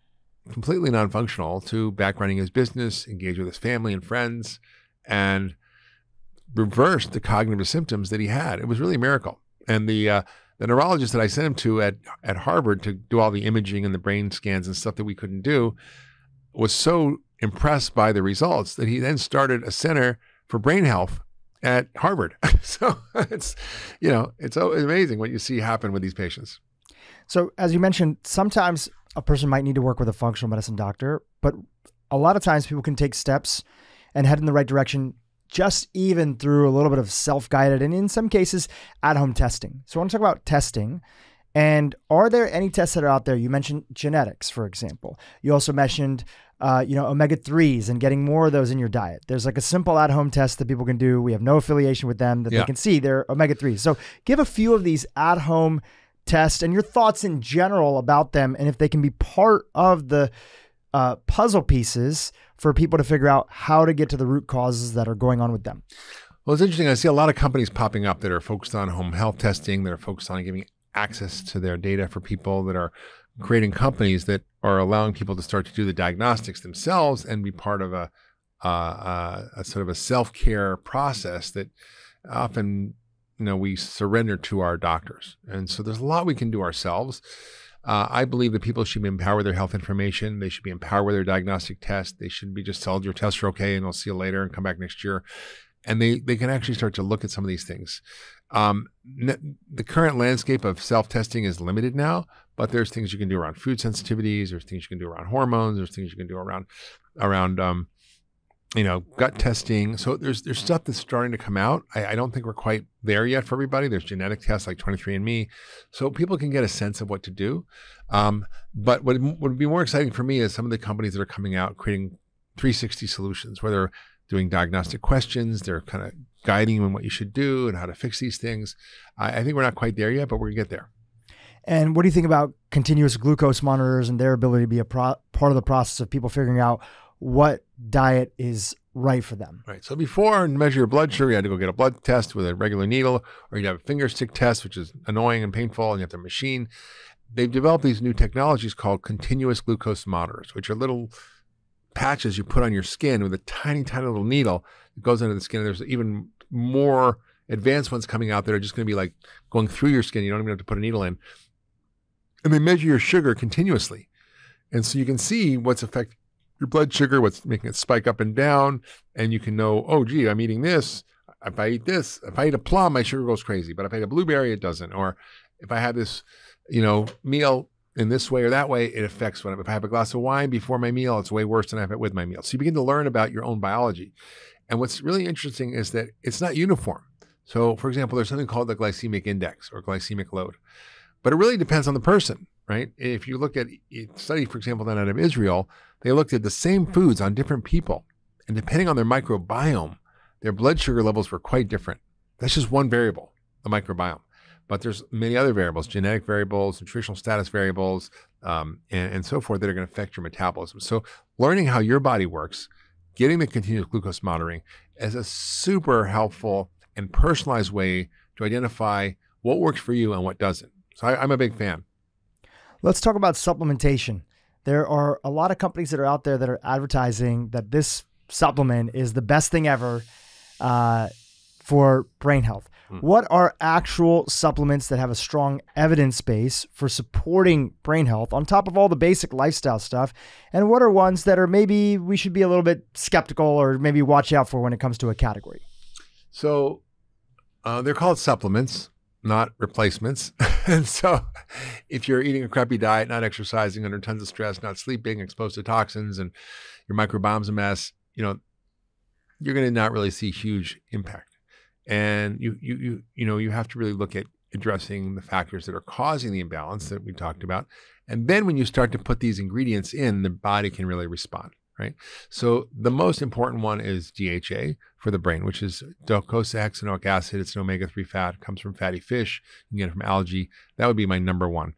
completely non-functional to back running his business, engaged with his family and friends, and reversed the cognitive symptoms that he had. It was really a miracle. And the uh, the neurologist that I sent him to at at Harvard to do all the imaging and the brain scans and stuff that we couldn't do was so impressed by the results that he then started a center for brain health at Harvard. so it's, you know, it's amazing what you see happen with these patients. So as you mentioned, sometimes a person might need to work with a functional medicine doctor, but a lot of times people can take steps and head in the right direction just even through a little bit of self-guided and in some cases at-home testing. So I want to talk about testing. And are there any tests that are out there? You mentioned genetics, for example. You also mentioned uh, you know, omega 3s and getting more of those in your diet. There's like a simple at home test that people can do. We have no affiliation with them that yeah. they can see their omega 3s. So give a few of these at home tests and your thoughts in general about them and if they can be part of the uh, puzzle pieces for people to figure out how to get to the root causes that are going on with them. Well, it's interesting. I see a lot of companies popping up that are focused on home health testing, that are focused on giving access to their data for people that are creating companies that are allowing people to start to do the diagnostics themselves and be part of a, uh, a sort of a self care process that often you know we surrender to our doctors. And so there's a lot we can do ourselves. Uh, I believe that people should be empowered with their health information. They should be empowered with their diagnostic test. They should be just told your tests are okay and I'll see you later and come back next year. And they, they can actually start to look at some of these things. Um, the current landscape of self testing is limited now, but there's things you can do around food sensitivities. There's things you can do around hormones. There's things you can do around around um, you know gut testing. So there's there's stuff that's starting to come out. I, I, don't think we're quite there yet for everybody. There's genetic tests like 23andMe, so people can get a sense of what to do. Um, but what would be more exciting for me is some of the companies that are coming out creating 360 solutions, where they're doing diagnostic questions. They're kind of guiding you in what you should do and how to fix these things. I, I think we're not quite there yet, but we're to get there. And what do you think about continuous glucose monitors and their ability to be a pro- part of the process of people figuring out what diet is right for them? Right. So before and measure your blood sugar, you had to go get a blood test with a regular needle, or you'd have a finger stick test, which is annoying and painful, and you have to machine. They've developed these new technologies called continuous glucose monitors, which are little patches you put on your skin with a tiny, tiny little needle that goes under the skin. And there's even more advanced ones coming out that are just going to be like going through your skin. You don't even have to put a needle in. And they measure your sugar continuously. And so you can see what's affecting your blood sugar, what's making it spike up and down. And you can know, oh, gee, I'm eating this. If I eat this, if I eat a plum, my sugar goes crazy. But if I eat a blueberry, it doesn't. Or if I have this, you know, meal in this way or that way, it affects what if I have a glass of wine before my meal, it's way worse than I have it with my meal. So you begin to learn about your own biology. And what's really interesting is that it's not uniform. So, for example, there's something called the glycemic index or glycemic load, but it really depends on the person, right? If you look at a study, for example, done out of Israel, they looked at the same foods on different people, and depending on their microbiome, their blood sugar levels were quite different. That's just one variable, the microbiome. But there's many other variables, genetic variables, nutritional status variables, um, and, and so forth that are going to affect your metabolism. So learning how your body works, getting the continuous glucose monitoring is a super helpful and personalized way to identify what works for you and what doesn't. So I, I'm a big fan. Let's talk about supplementation. There are a lot of companies that are out there that are advertising that this supplement is the best thing ever uh, for brain health. Hmm. What are actual supplements that have a strong evidence base for supporting brain health on top of all the basic lifestyle stuff? And what are ones that are maybe we should be a little bit skeptical or maybe watch out for when it comes to a category? So uh, they're called supplements, not replacements. and so if you're eating a crappy diet, not exercising, under tons of stress, not sleeping, exposed to toxins, and your microbiome's a mess, you know, you're going to not really see huge impact. And you you you you know you have to really look at addressing the factors that are causing the imbalance that we talked about. And then when you start to put these ingredients in the body can really respond right? So the most important one is dha for the brain which is docosahexaenoic acid. It's an omega-3 fat comes from fatty fish. You can get it from algae. That would be my number one.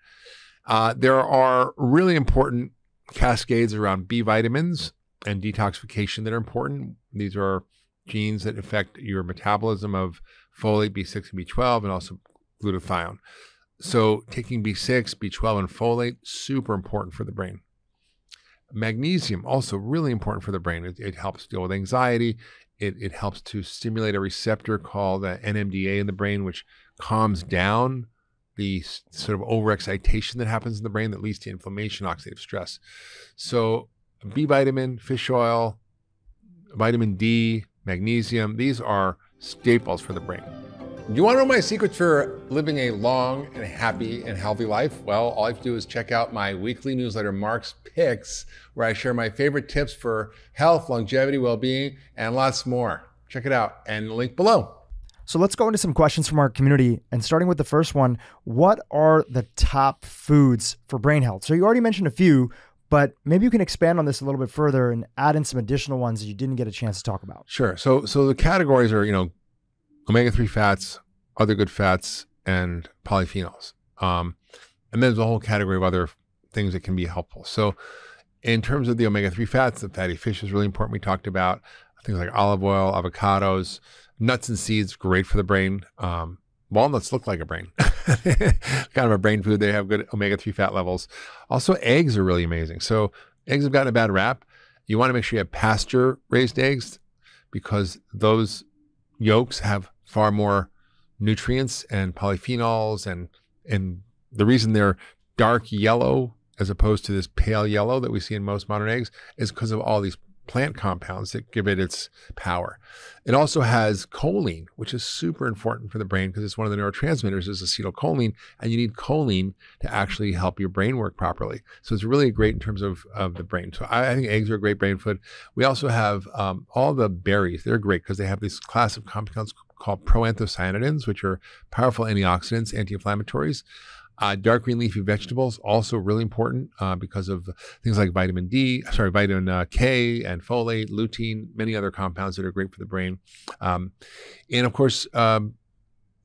Uh, there are really important cascades around b vitamins and detoxification that are important. These are genes that affect your metabolism of folate, B6, and B12, and also glutathione. So, taking B6, B12, and folate, super important for the brain. Magnesium, also really important for the brain. It, it helps deal with anxiety. It, it helps to stimulate a receptor called uh, NMDA in the brain, which calms down the sort of overexcitation that happens in the brain that leads to inflammation, oxidative stress. So, B vitamin, fish oil, vitamin D, magnesium. These are staples for the brain. Do you want to know my secrets for living a long and happy and healthy life? Well, all you have to do is check out my weekly newsletter, Mark's Picks, where I share my favorite tips for health, longevity, well being, and lots more. Check it out and the link below. So let's go into some questions from our community. And starting with the first one, what are the top foods for brain health? So you already mentioned a few, but maybe you can expand on this a little bit further and add in some additional ones that you didn't get a chance to talk about. Sure. So so the categories are, you know, omega 3 fats, other good fats, and polyphenols. Um, and then there's a whole category of other things that can be helpful. So in terms of the omega 3 fats, the fatty fish is really important. We talked about things like olive oil, avocados, nuts and seeds, great for the brain. Um, walnuts look like a brain, kind of a brain food. They have good omega 3 fat levels. Also, eggs are really amazing. So, eggs have gotten a bad rap. You want to make sure you have pasture raised eggs because those yolks have far more nutrients and polyphenols and and the reason they're dark yellow as opposed to this pale yellow that we see in most modern eggs is because of all these plant compounds that give it its power. It also has choline, which is super important for the brain because it's one of the neurotransmitters is acetylcholine, and you need choline to actually help your brain work properly. So it's really great in terms of, of the brain. So I, I think eggs are a great brain food. We also have um, all the berries. They're great because they have this class of compounds called proanthocyanidins, which are powerful antioxidants, anti-inflammatories. Uh, dark green leafy vegetables also really important uh, because of things like vitamin D, sorry, vitamin uh, K and folate, lutein, many other compounds that are great for the brain, um, and of course um,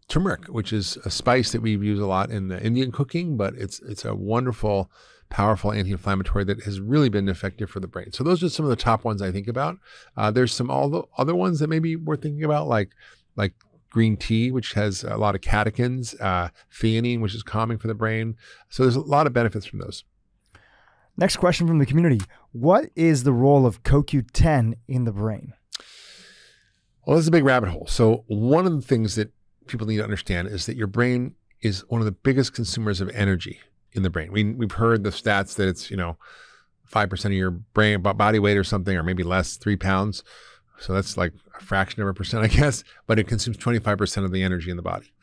turmeric, which is a spice that we use a lot in the Indian cooking, but it's it's a wonderful, powerful anti-inflammatory that has really been effective for the brain. So those are some of the top ones I think about. Uh, there's some all the other ones that maybe we're thinking about, like like green tea, which has a lot of catechins, uh, theanine, which is calming for the brain. So there's a lot of benefits from those. Next question from the community What is the role of CoQ10 in the brain? Well, this is a big rabbit hole. So, one of the things that people need to understand is that your brain is one of the biggest consumers of energy in the brain. We, we've heard the stats that it's, you know, 5% of your brain body weight or something, or maybe less, three pounds. So that's like a fraction of a percent, I guess, but it consumes 25% of the energy in the body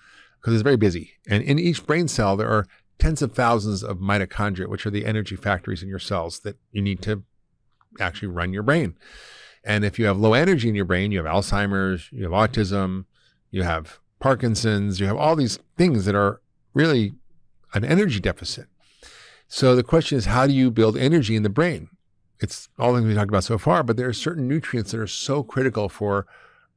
because it's very busy. And in each brain cell, there are tens of thousands of mitochondria, which are the energy factories in your cells that you need to actually run your brain. And if you have low energy in your brain, you have Alzheimer's, you have autism, you have Parkinson's, you have all these things that are really an energy deficit. So the question is, how do you build energy in the brain? It's all things we talked about so far, but there are certain nutrients that are so critical for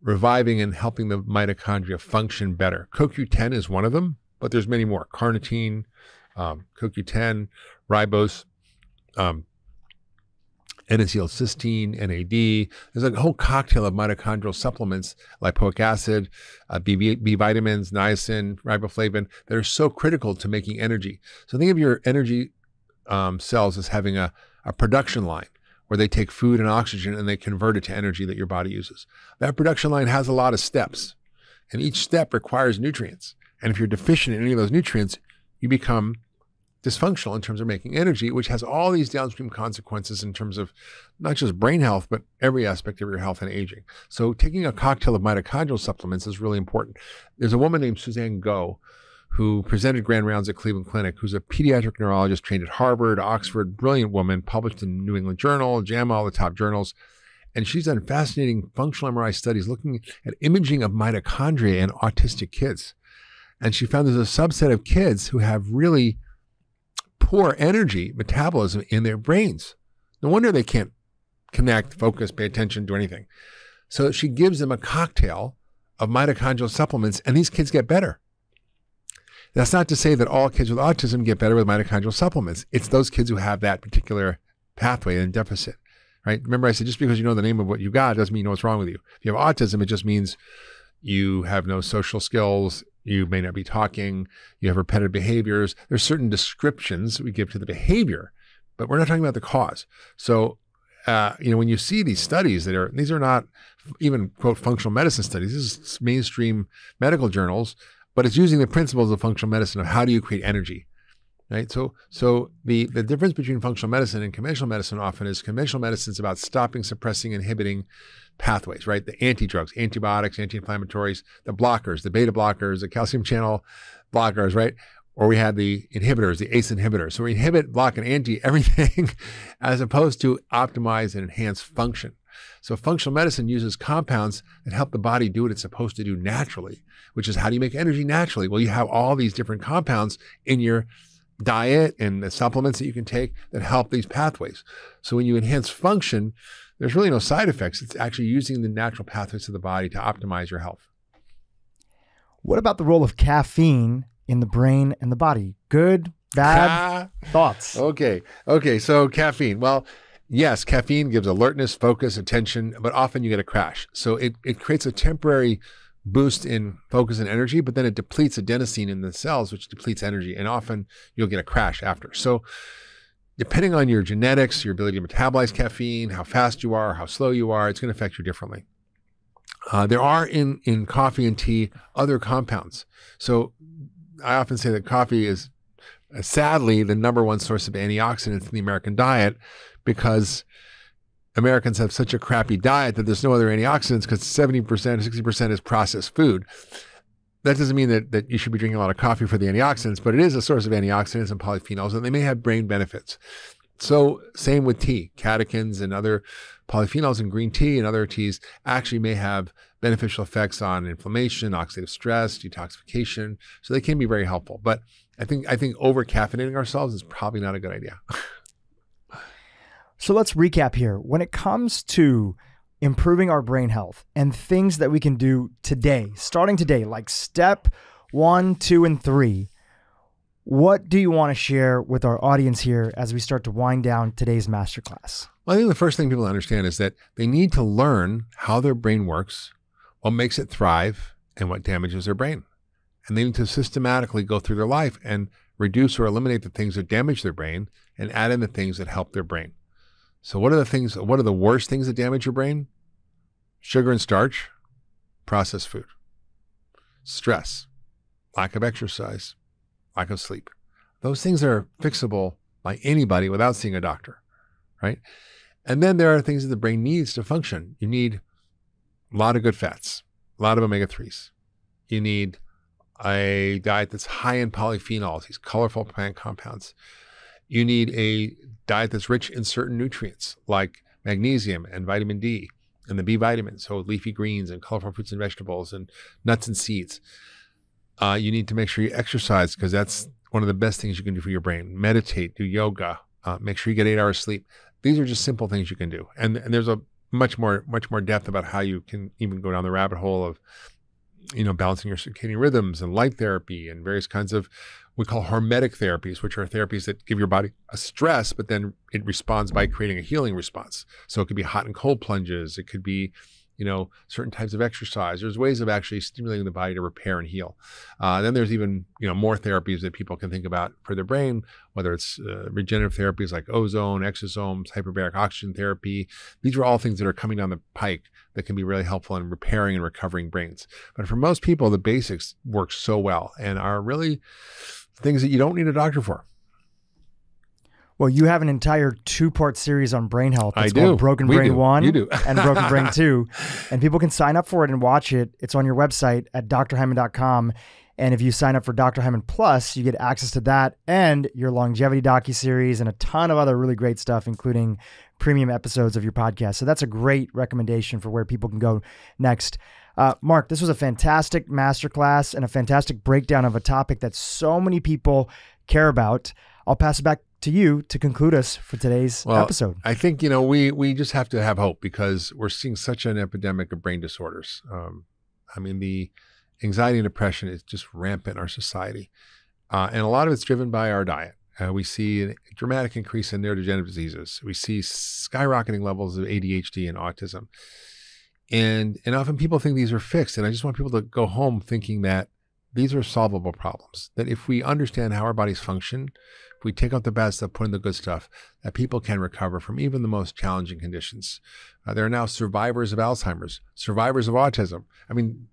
reviving and helping the mitochondria function better. CoQ10 is one of them, but there's many more. Carnitine, um, CoQ10, ribose, um, N-acetylcysteine, NAD. There's a whole cocktail of mitochondrial supplements, lipoic acid, uh, B, B vitamins, niacin, riboflavin, that are so critical to making energy. So think of your energy um, cells as having a, a production line where they take food and oxygen and they convert it to energy that your body uses. That production line has a lot of steps, and each step requires nutrients. And if you're deficient in any of those nutrients, you become dysfunctional in terms of making energy, which has all these downstream consequences in terms of not just brain health, but every aspect of your health and aging. So, taking a cocktail of mitochondrial supplements is really important. There's a woman named Suzanne Goh who presented grand rounds at Cleveland Clinic, who's a pediatric neurologist trained at Harvard, Oxford, brilliant woman, published in New England Journal, JAMA, all the top journals. And she's done fascinating functional MRI studies looking at imaging of mitochondria in autistic kids. And she found there's a subset of kids who have really poor energy metabolism in their brains. No wonder they can't connect, focus, pay attention, do anything. So she gives them a cocktail of mitochondrial supplements, and these kids get better. That's not to say that all kids with autism get better with mitochondrial supplements. It's those kids who have that particular pathway and deficit, right? Remember, I said just because you know the name of what you got doesn't mean you know what's wrong with you. If you have autism, it just means you have no social skills. You may not be talking. You have repetitive behaviors. There's certain descriptions we give to the behavior, but we're not talking about the cause. So, uh, you know, when you see these studies that are, these are not even quote functional medicine studies. This is mainstream medical journals but it's using the principles of functional medicine of how do you create energy right? So so the the difference between functional medicine and conventional medicine often is conventional medicine is about stopping suppressing inhibiting pathways right? The anti-drugs antibiotics anti-inflammatories the blockers the beta blockers the calcium channel blockers right? Or we had the inhibitors the ace inhibitors. So we inhibit block and anti everything as opposed to optimize and enhance function so functional medicine uses compounds that help the body do what it's supposed to do naturally, which is how do you make energy naturally? Well, you have all these different compounds in your diet and the supplements that you can take that help these pathways. So when you enhance function, there's really no side effects. It's actually using the natural pathways of the body to optimize your health. What about the role of caffeine in the brain and the body? Good, bad thoughts? Okay. Okay. So caffeine. Well, yes, caffeine gives alertness, focus, attention, but often you get a crash. So it, it creates a temporary boost in focus and energy, but then it depletes adenosine in the cells, which depletes energy. And often you'll get a crash after. So depending on your genetics, your ability to metabolize caffeine, how fast you are, how slow you are, it's going to affect you differently. Uh, there are in, in coffee and tea other compounds. So I often say that coffee is Uh, sadly the number one source of antioxidants in the American diet because Americans have such a crappy diet that there's no other antioxidants because 70%, 60% is processed food. That doesn't mean that, that you should be drinking a lot of coffee for the antioxidants, but it is a source of antioxidants and polyphenols, and they may have brain benefits. So, same with tea, catechins and other polyphenols in green tea and other teas actually may have beneficial effects on inflammation, oxidative stress, detoxification. So they can be very helpful. But I think I think over caffeinating ourselves is probably not a good idea. so let's recap here. When it comes to improving our brain health and things that we can do today, starting today, like step one, two, and three, what do you want to share with our audience here as we start to wind down today's masterclass? Well, I think the first thing people understand is that they need to learn how their brain works, what makes it thrive, and what damages their brain. And they need to systematically go through their life and reduce or eliminate the things that damage their brain and add in the things that help their brain. So, what are the things, what are the worst things that damage your brain? Sugar and starch, processed food, stress, lack of exercise, lack of sleep. Those things are fixable by anybody without seeing a doctor, right? And then there are things that the brain needs to function. You need a lot of good fats, a lot of omega 3s. You need a diet that's high in polyphenols, these colorful plant compounds. You need a diet that's rich in certain nutrients like magnesium and vitamin D and the B vitamins, so leafy greens and colorful fruits and vegetables and nuts and seeds. Uh, you need to make sure you exercise because that's one of the best things you can do for your brain. Meditate, do yoga, uh, make sure you get eight hours sleep. These are just simple things you can do, and and there's a much more much more depth about how you can even go down the rabbit hole of you know balancing your circadian rhythms and light therapy and various kinds of we call hormetic therapies, which are therapies that give your body a stress, but then it responds by creating a healing response. So it could be hot and cold plunges. It could be you know, certain types of exercise. There's ways of actually stimulating the body to repair and heal. Uh, then there's even, you know, more therapies that people can think about for their brain, whether it's uh, regenerative therapies like ozone, exosomes, hyperbaric oxygen therapy. These are all things that are coming down the pike that can be really helpful in repairing and recovering brains. But for most people, the basics work so well and are really things that you don't need a doctor for. Well, you have an entire two-part series on brain health. It's I do. Broken we Brain do. One you do. and Broken Brain Two, and people can sign up for it and watch it. It's on your website at drhyman.com. And if you sign up for Dr. Hyman Plus, you get access to that and your longevity docu series and a ton of other really great stuff, including premium episodes of your podcast. So that's a great recommendation for where people can go next. Uh, Mark, this was a fantastic masterclass and a fantastic breakdown of a topic that so many people care about. I'll pass it back to you to conclude us for today's well, episode. I think you know we we just have to have hope because we're seeing such an epidemic of brain disorders. Um, I mean, the anxiety and depression is just rampant in our society, uh, and a lot of it's driven by our diet. Uh, we see a dramatic increase in neurodegenerative diseases. We see skyrocketing levels of ADHD and autism, and and often people think these are fixed. And I just want people to go home thinking that these are solvable problems. That if we understand how our bodies function, we take out the bad stuff, put in the good stuff, that people can recover from even the most challenging conditions. Uh, there are now survivors of Alzheimer's, survivors of autism. I mean,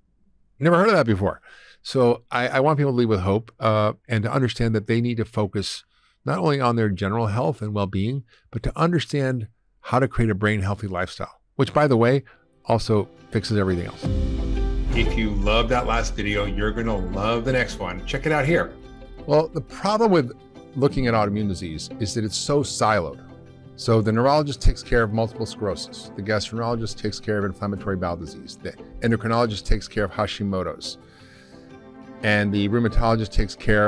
never heard of that before. So I, I want people to leave with hope uh, and to understand that they need to focus not only on their general health and well-being, but to understand how to create a brain healthy lifestyle, which by the way, also fixes everything else. If you love that last video, you're going to love the next one. Check it out here. Well, the problem with looking at autoimmune disease is that it's so siloed. So the neurologist takes care of multiple sclerosis. The gastroenterologist takes care of inflammatory bowel disease. The endocrinologist takes care of Hashimoto's. And the rheumatologist takes care